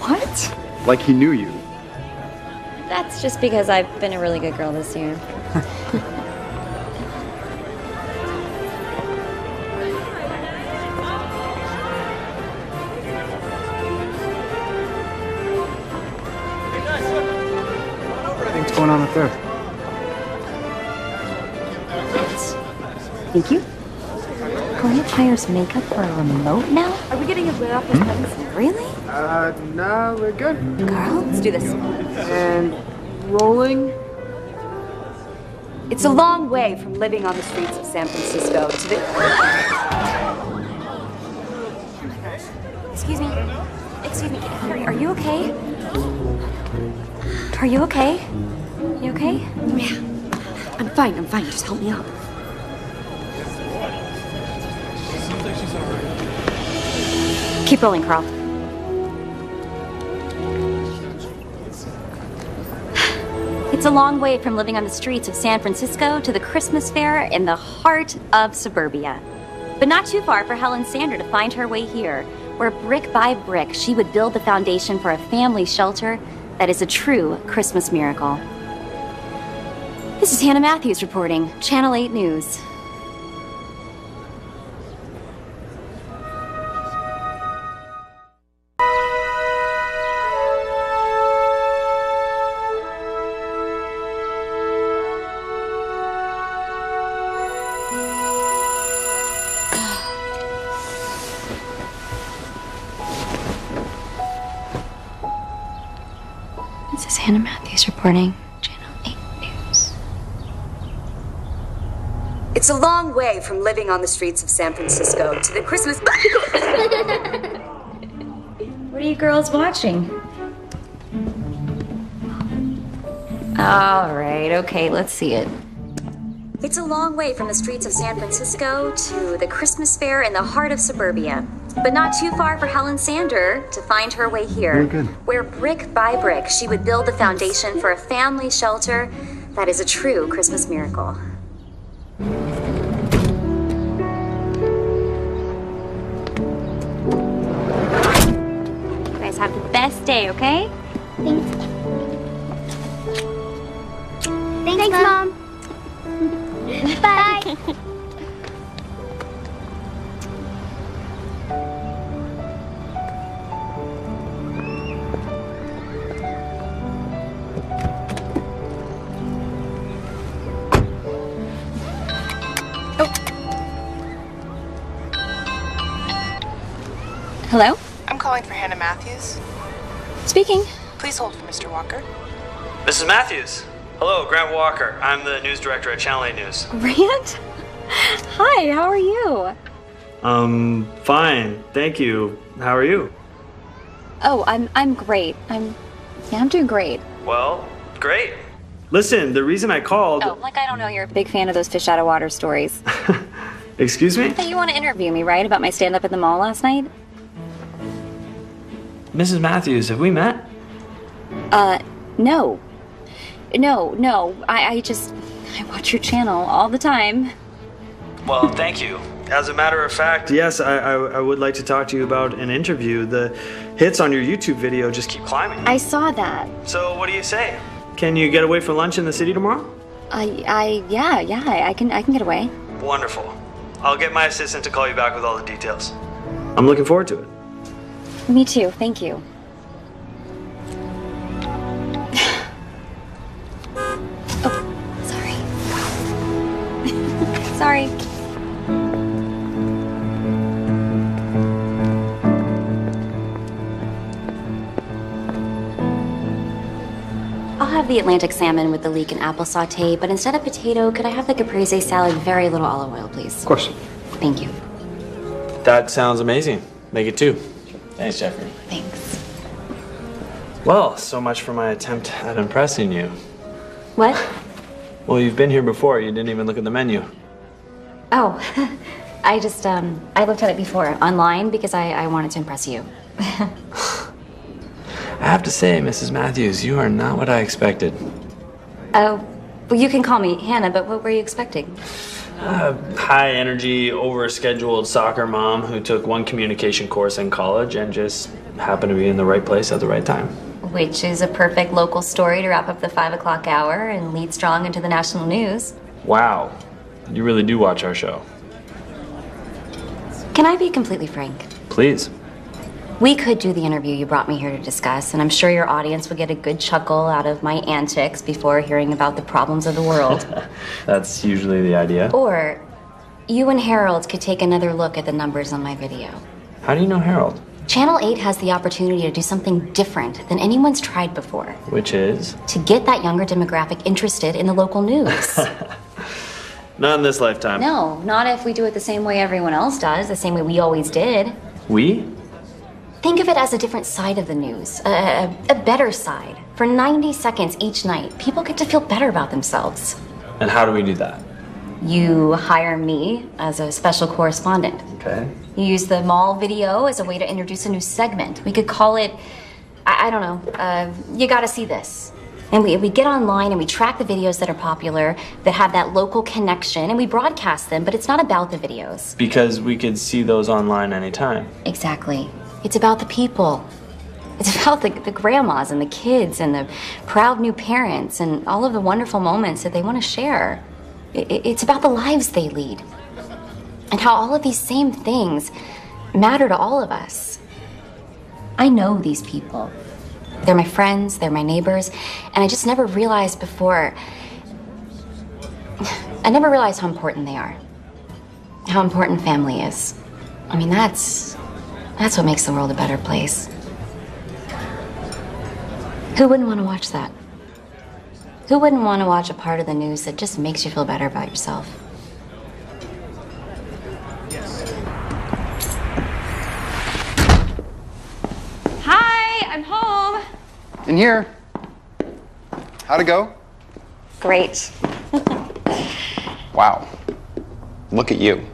What? Like he knew you. That's just because I've been a really good girl this year. Thank you. Client hires makeup for a remote now? Are we getting a lit off this medicine? Really? Uh, no, we're good. Carl, let's do this. And rolling. It's a long way from living on the streets of San Francisco to the. Oh my gosh! Excuse me. Excuse me. Are you okay? Are you okay? You okay? Yeah. I'm fine, I'm fine. Just help me up. Keep rolling, Carl. It's a long way from living on the streets of San Francisco to the Christmas fair in the heart of suburbia. But not too far for Helen Sander to find her way here, where brick by brick she would build the foundation for a family shelter that is a true Christmas miracle. This is Hannah Matthews reporting, Channel 8 News. Reporting, Channel 8 News. It's a long way from living on the streets of San Francisco to the Christmas. What are you girls watching? All right, okay, let's see it. It's a long way from the streets of San Francisco to the Christmas fair in the heart of suburbia. But not too far for Helen Sander to find her way here, where brick by brick she would build the foundation for a family shelter that is a true Christmas miracle. You guys have the best day, okay? Thanks. Thanks, Mom. Bye. Hello? I'm calling for Hannah Matthews. Speaking. Please hold for Mr. Walker. Mrs. Matthews. Hello, Grant Walker. I'm the news director at Channel 8 News. Grant? Hi, how are you? Um, fine. Thank you. How are you? Oh, I'm I'm great. I'm yeah, I'm doing great. Well, great. Listen, the reason I called. Oh, like I don't know, you're a big fan of those fish out of water stories. Excuse me? Hey, you want to interview me, right? About my stand up at the mall last night? Mrs. Matthews, have we met? Uh, no. No, no. I, I just I watch your channel all the time. Well, thank you. As a matter of fact, yes, I, I, I would like to talk to you about an interview. The hits on your YouTube video just keep climbing. I saw that. So, what do you say? Can you get away for lunch in the city tomorrow? I I yeah, yeah, I can I can get away. Wonderful. I'll get my assistant to call you back with all the details. I'm looking forward to it. Me too. Thank you. oh, sorry. sorry. I'll have the Atlantic salmon with the leek and apple saute, but instead of potato, could I have the caprese salad, very little olive oil, please? Of course. Thank you. That sounds amazing. Make it two. Thanks, Jeffrey. Thanks. Well, so much for my attempt at impressing you. What? Well, you've been here before. You didn't even look at the menu. Oh, I just, um, I looked at it before online because I, I wanted to impress you. I have to say, Mrs. Matthews, you are not what I expected. Oh, well, you can call me Hannah, but what were you expecting? Uh, high energy, overscheduled soccer mom who took one communication course in college and just happened to be in the right place at the right time. Which is a perfect local story to wrap up the five o'clock hour and lead strong into the national news. Wow. You really do watch our show. Can I be completely frank? Please. We could do the interview you brought me here to discuss, and I'm sure your audience would get a good chuckle out of my antics before hearing about the problems of the world. That's usually the idea. or you and Harold could take another look at the numbers on my video. How do you know Harold? Channel 8 has the opportunity to do something different than anyone's tried before. Which is? To get that younger demographic interested in the local news. Not in this lifetime. no, not if we do it the same way everyone else does, the same way we always did. We? Think of it as a different side of the news, a, a, better side. For 90 seconds each night, people get to feel better about themselves. And how do we do that? You hire me as a special correspondent. Okay. You use the mall video as a way to introduce a new segment. We could call it, I, I don't know, uh, you gotta see this. And we, we get online and we track the videos that are popular, that have that local connection, and we broadcast them, but it's not about the videos. Because we could see those online anytime. Exactly. It's about the people. It's about the, the grandmas and the kids and the proud new parents and all of the wonderful moments that they want to share. I- I- it's about the lives they lead and how all of these same things matter to all of us. I know these people. They're my friends, they're my neighbors, and I just never realized before. I never realized how important they are. How important family is. I mean, that's that's what makes the world a better place. Who wouldn't want to watch that? Who wouldn't want to watch a part of the news that just makes you feel better about yourself? Hi, I'm home. In here. How'd it go? Great. Wow. Look at you.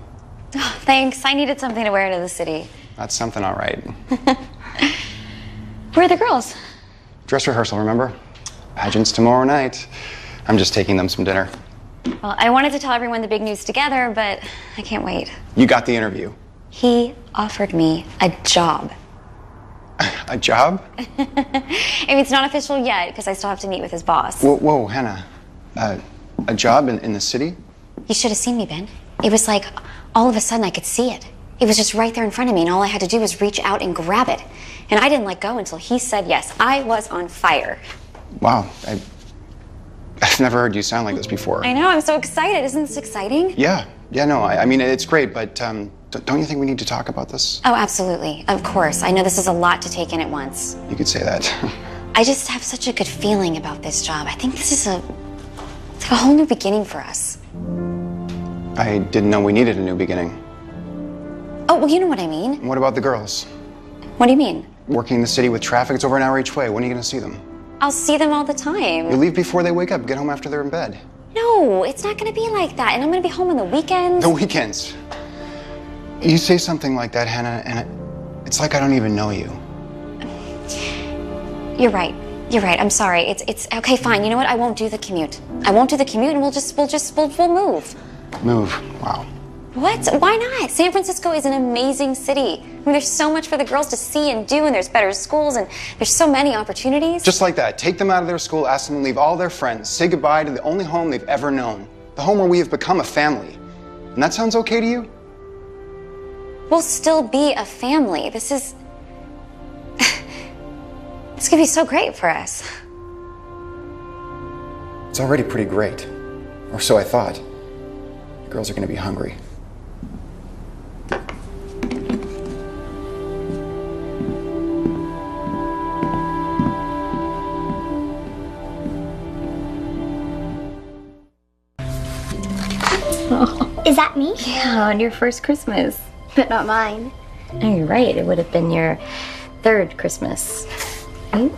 Oh, thanks. I needed something to wear into the city. That's something, all right. Where are the girls? Dress rehearsal, remember? Pageant's tomorrow night. I'm just taking them some dinner. Well, I wanted to tell everyone the big news together, but I can't wait. You got the interview. He offered me a job. A job? I mean, it's not official yet because I still have to meet with his boss. Whoa, whoa Hannah. Uh, a job in, in the city? You should have seen me, Ben. It was like all of a sudden I could see it. It was just right there in front of me, and all I had to do was reach out and grab it. And I didn't let go until he said yes. I was on fire. Wow. I, I've never heard you sound like this before. I know, I'm so excited. Isn't this exciting? Yeah. Yeah, no, I, I mean, it's great, but um, don't you think we need to talk about this? Oh, absolutely. Of course. I know this is a lot to take in at once. You could say that. I just have such a good feeling about this job. I think this is a, a whole new beginning for us. I didn't know we needed a new beginning. Oh, well, you know what I mean. What about the girls? What do you mean? Working in the city with traffic, it's over an hour each way. When are you going to see them? I'll see them all the time. You leave before they wake up, get home after they're in bed. No, it's not going to be like that. And I'm going to be home on the weekends. The weekends. You say something like that, Hannah, and it, it's like I don't even know you. You're right. You're right. I'm sorry. It's it's okay. Fine. You know what? I won't do the commute. I won't do the commute, and we'll just we'll just we'll, we'll move. Move. Wow. What? Why not? San Francisco is an amazing city. I mean, there's so much for the girls to see and do, and there's better schools, and there's so many opportunities. Just like that. Take them out of their school, ask them to leave all their friends, say goodbye to the only home they've ever known, the home where we have become a family. And that sounds okay to you? We'll still be a family. This is. this could be so great for us. It's already pretty great. Or so I thought. The girls are going to be hungry. That me? Yeah, on your first Christmas. But not mine. Oh, you're right. It would have been your third Christmas. Right?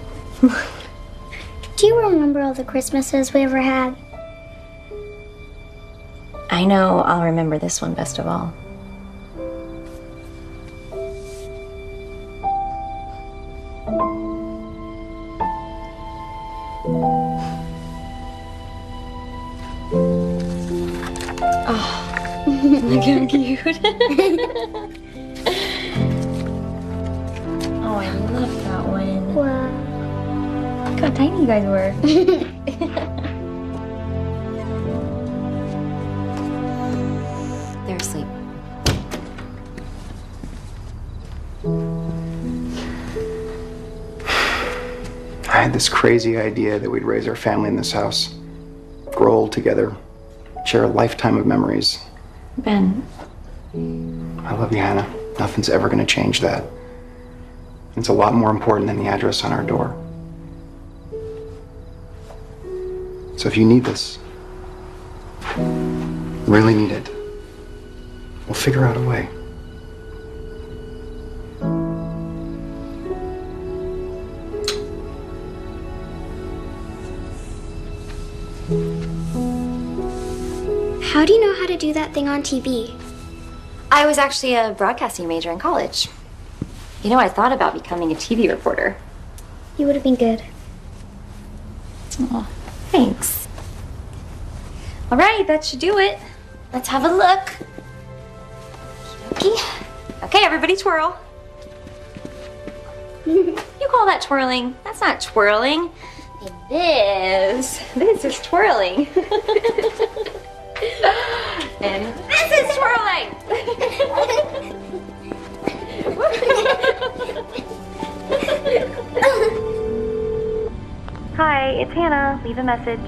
Do you remember all the Christmases we ever had? I know I'll remember this one best of all. Look how cute. oh, I love that one. Wow. Look how tiny you guys were. They're asleep. I had this crazy idea that we'd raise our family in this house, grow old together, share a lifetime of memories. Ben, I love you, Hannah. Nothing's ever going to change that. It's a lot more important than the address on our door. So if you need this, really need it, we'll figure out a way. Do you know how to do that thing on TV? I was actually a broadcasting major in college. You know, I thought about becoming a TV reporter. You would have been good. Oh, thanks. All right, that should do it. Let's have a look. Okay, okay everybody twirl. you call that twirling? That's not twirling. This, this is twirling. and this is twirling. Hi, it's Hannah. Leave a message.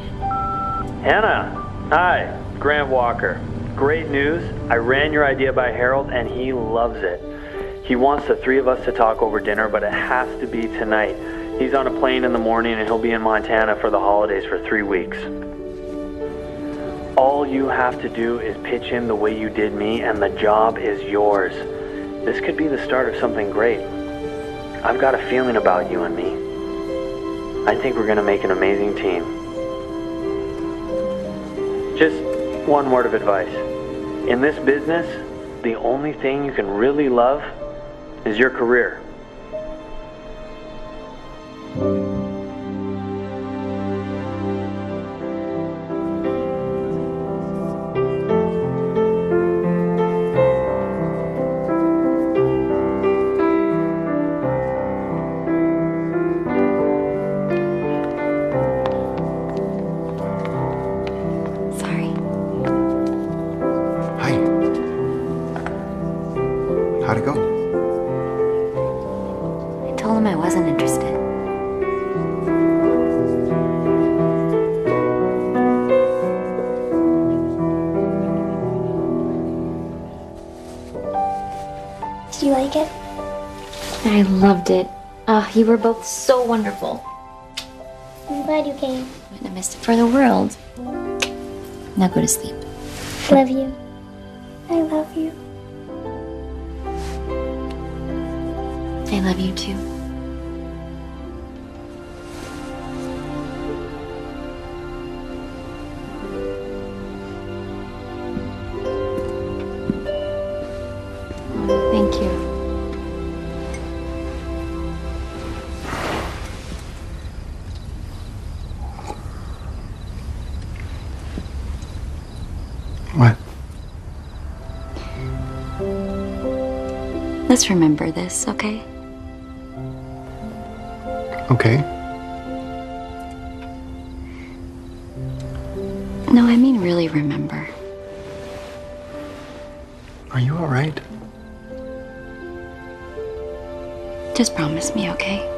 Hannah, hi, Grant Walker. Great news. I ran your idea by Harold and he loves it. He wants the three of us to talk over dinner, but it has to be tonight. He's on a plane in the morning and he'll be in Montana for the holidays for three weeks. All you have to do is pitch in the way you did me, and the job is yours. This could be the start of something great. I've got a feeling about you and me. I think we're going to make an amazing team. Just one word of advice. In this business, the only thing you can really love is your career. Loved it. Ah, you were both so wonderful. I'm glad you came. Wouldn't have missed it for the world. Now go to sleep. Love you. I love you. I love you too. Let's remember this, okay? Okay. No, I mean really remember. Are you all right? Just promise me, okay?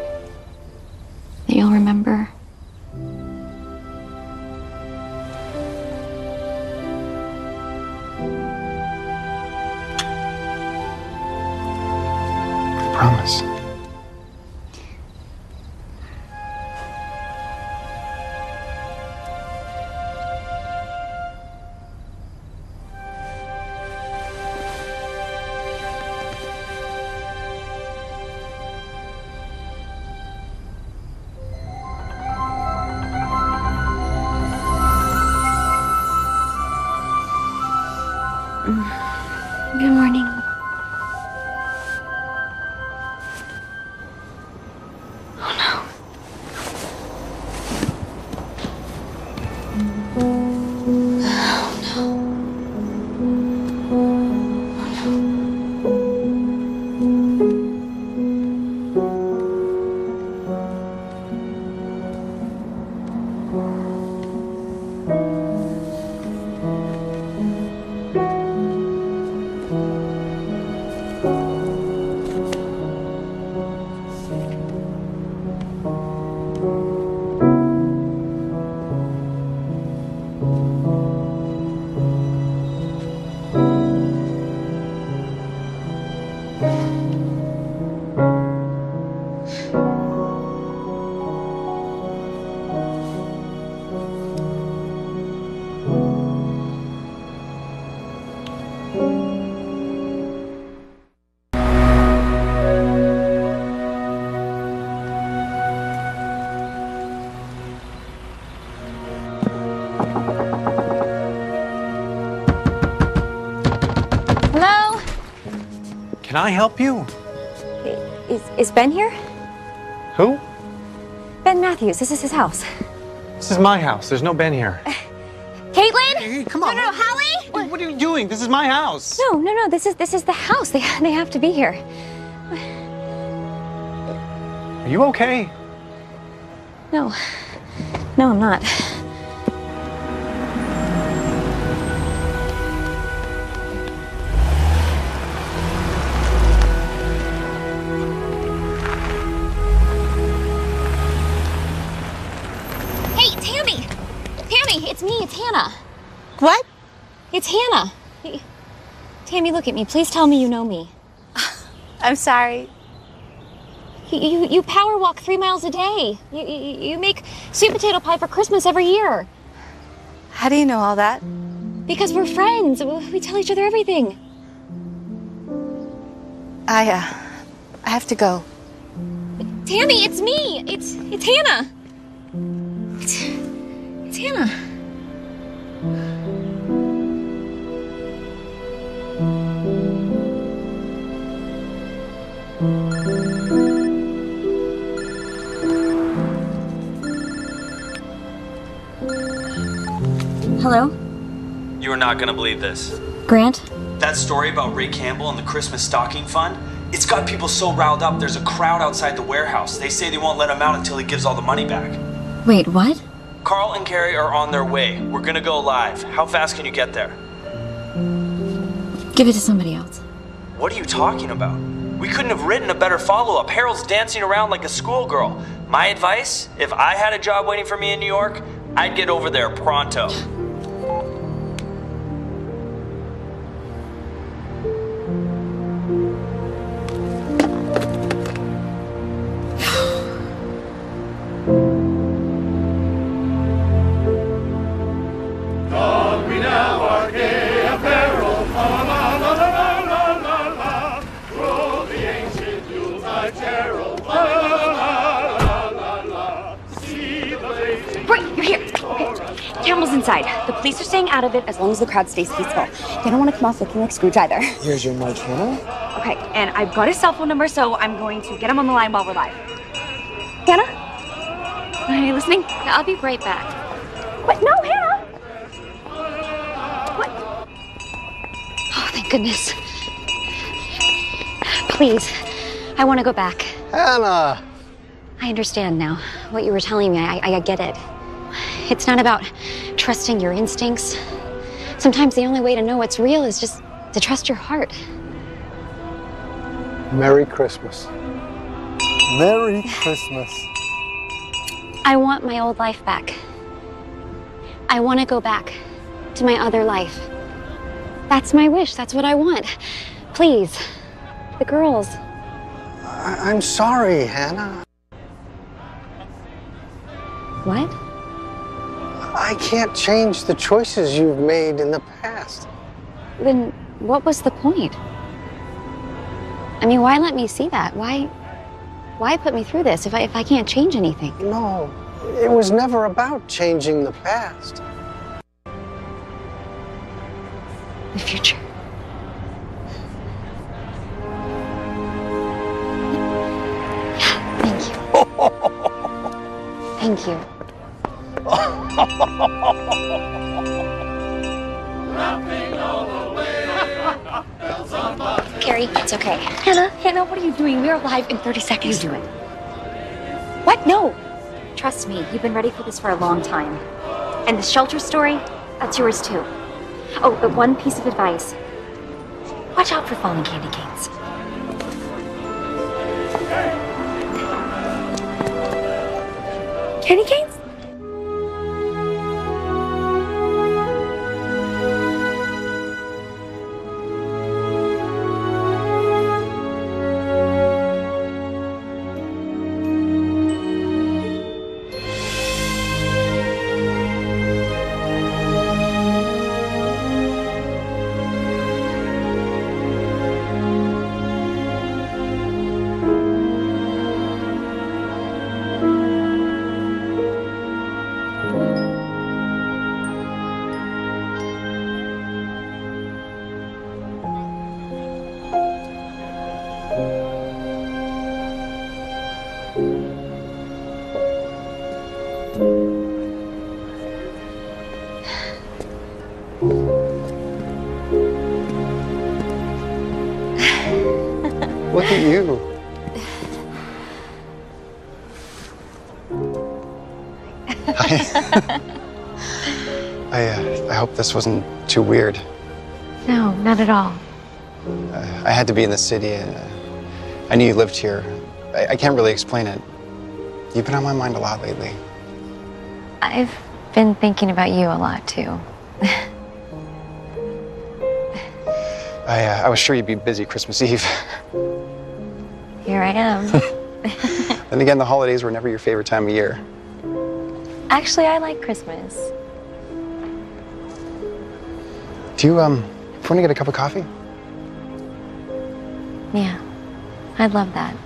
Can I help you? Is, is Ben here? Who? Ben Matthews. This is his house. This is my house. There's no Ben here. Caitlin? come on. No, no, Holly? What, what are you doing? This is my house. No, no, no. This is this is the house. They they have to be here. Are you okay? No. No, I'm not. Look at me. Please tell me you know me. I'm sorry. You, you, you power walk three miles a day. You, you, you make sweet potato pie for Christmas every year. How do you know all that? Because we're friends. We tell each other everything. I, uh, I have to go. Tammy, it's me. It's it's Hannah. It's, it's Hannah. Not gonna believe this. Grant? That story about Ray Campbell and the Christmas stocking fund, it's got people so riled up there's a crowd outside the warehouse. They say they won't let him out until he gives all the money back. Wait, what? Carl and Carrie are on their way. We're gonna go live. How fast can you get there? Give it to somebody else. What are you talking about? We couldn't have written a better follow up. Harold's dancing around like a schoolgirl. My advice if I had a job waiting for me in New York, I'd get over there pronto. As the crowd stays peaceful. They don't want to come off looking like Scrooge either. Here's your mic, Hannah. Okay, and I've got his cell phone number, so I'm going to get him on the line while we're live. Hannah? Are you listening? I'll be right back. What? No, Hannah! What? Oh, thank goodness. Please, I want to go back. Hannah! I understand now what you were telling me. I, I, I get it. It's not about trusting your instincts. Sometimes the only way to know what's real is just to trust your heart. Merry Christmas. Merry Christmas. I want my old life back. I want to go back to my other life. That's my wish. That's what I want. Please, the girls. I- I'm sorry, Hannah. What? I can't change the choices you've made in the past. Then what was the point? I mean, why let me see that? Why why put me through this if I if I can't change anything? No, it was never about changing the past. The future. Thank you. Thank you. Carrie, it's okay. Hannah, Hannah, what are you doing? We're live in 30 seconds. You do it. What? No. Trust me, you've been ready for this for a long time. And the shelter story, that's yours too. Oh, but one piece of advice. Watch out for falling candy canes. Candy canes? This wasn't too weird. No, not at all. Uh, I had to be in the city. And, uh, I knew you lived here. I, I can't really explain it. You've been on my mind a lot lately. I've been thinking about you a lot too. I, uh, I was sure you'd be busy Christmas Eve. Here I am. then again, the holidays were never your favorite time of year. Actually, I like Christmas. Do you, um, want to get a cup of coffee? Yeah, I'd love that.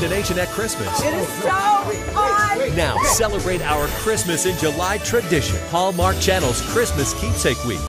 Destination at Christmas. It is so fun! Now celebrate our Christmas in July tradition. Hallmark Channel's Christmas Keepsake Week.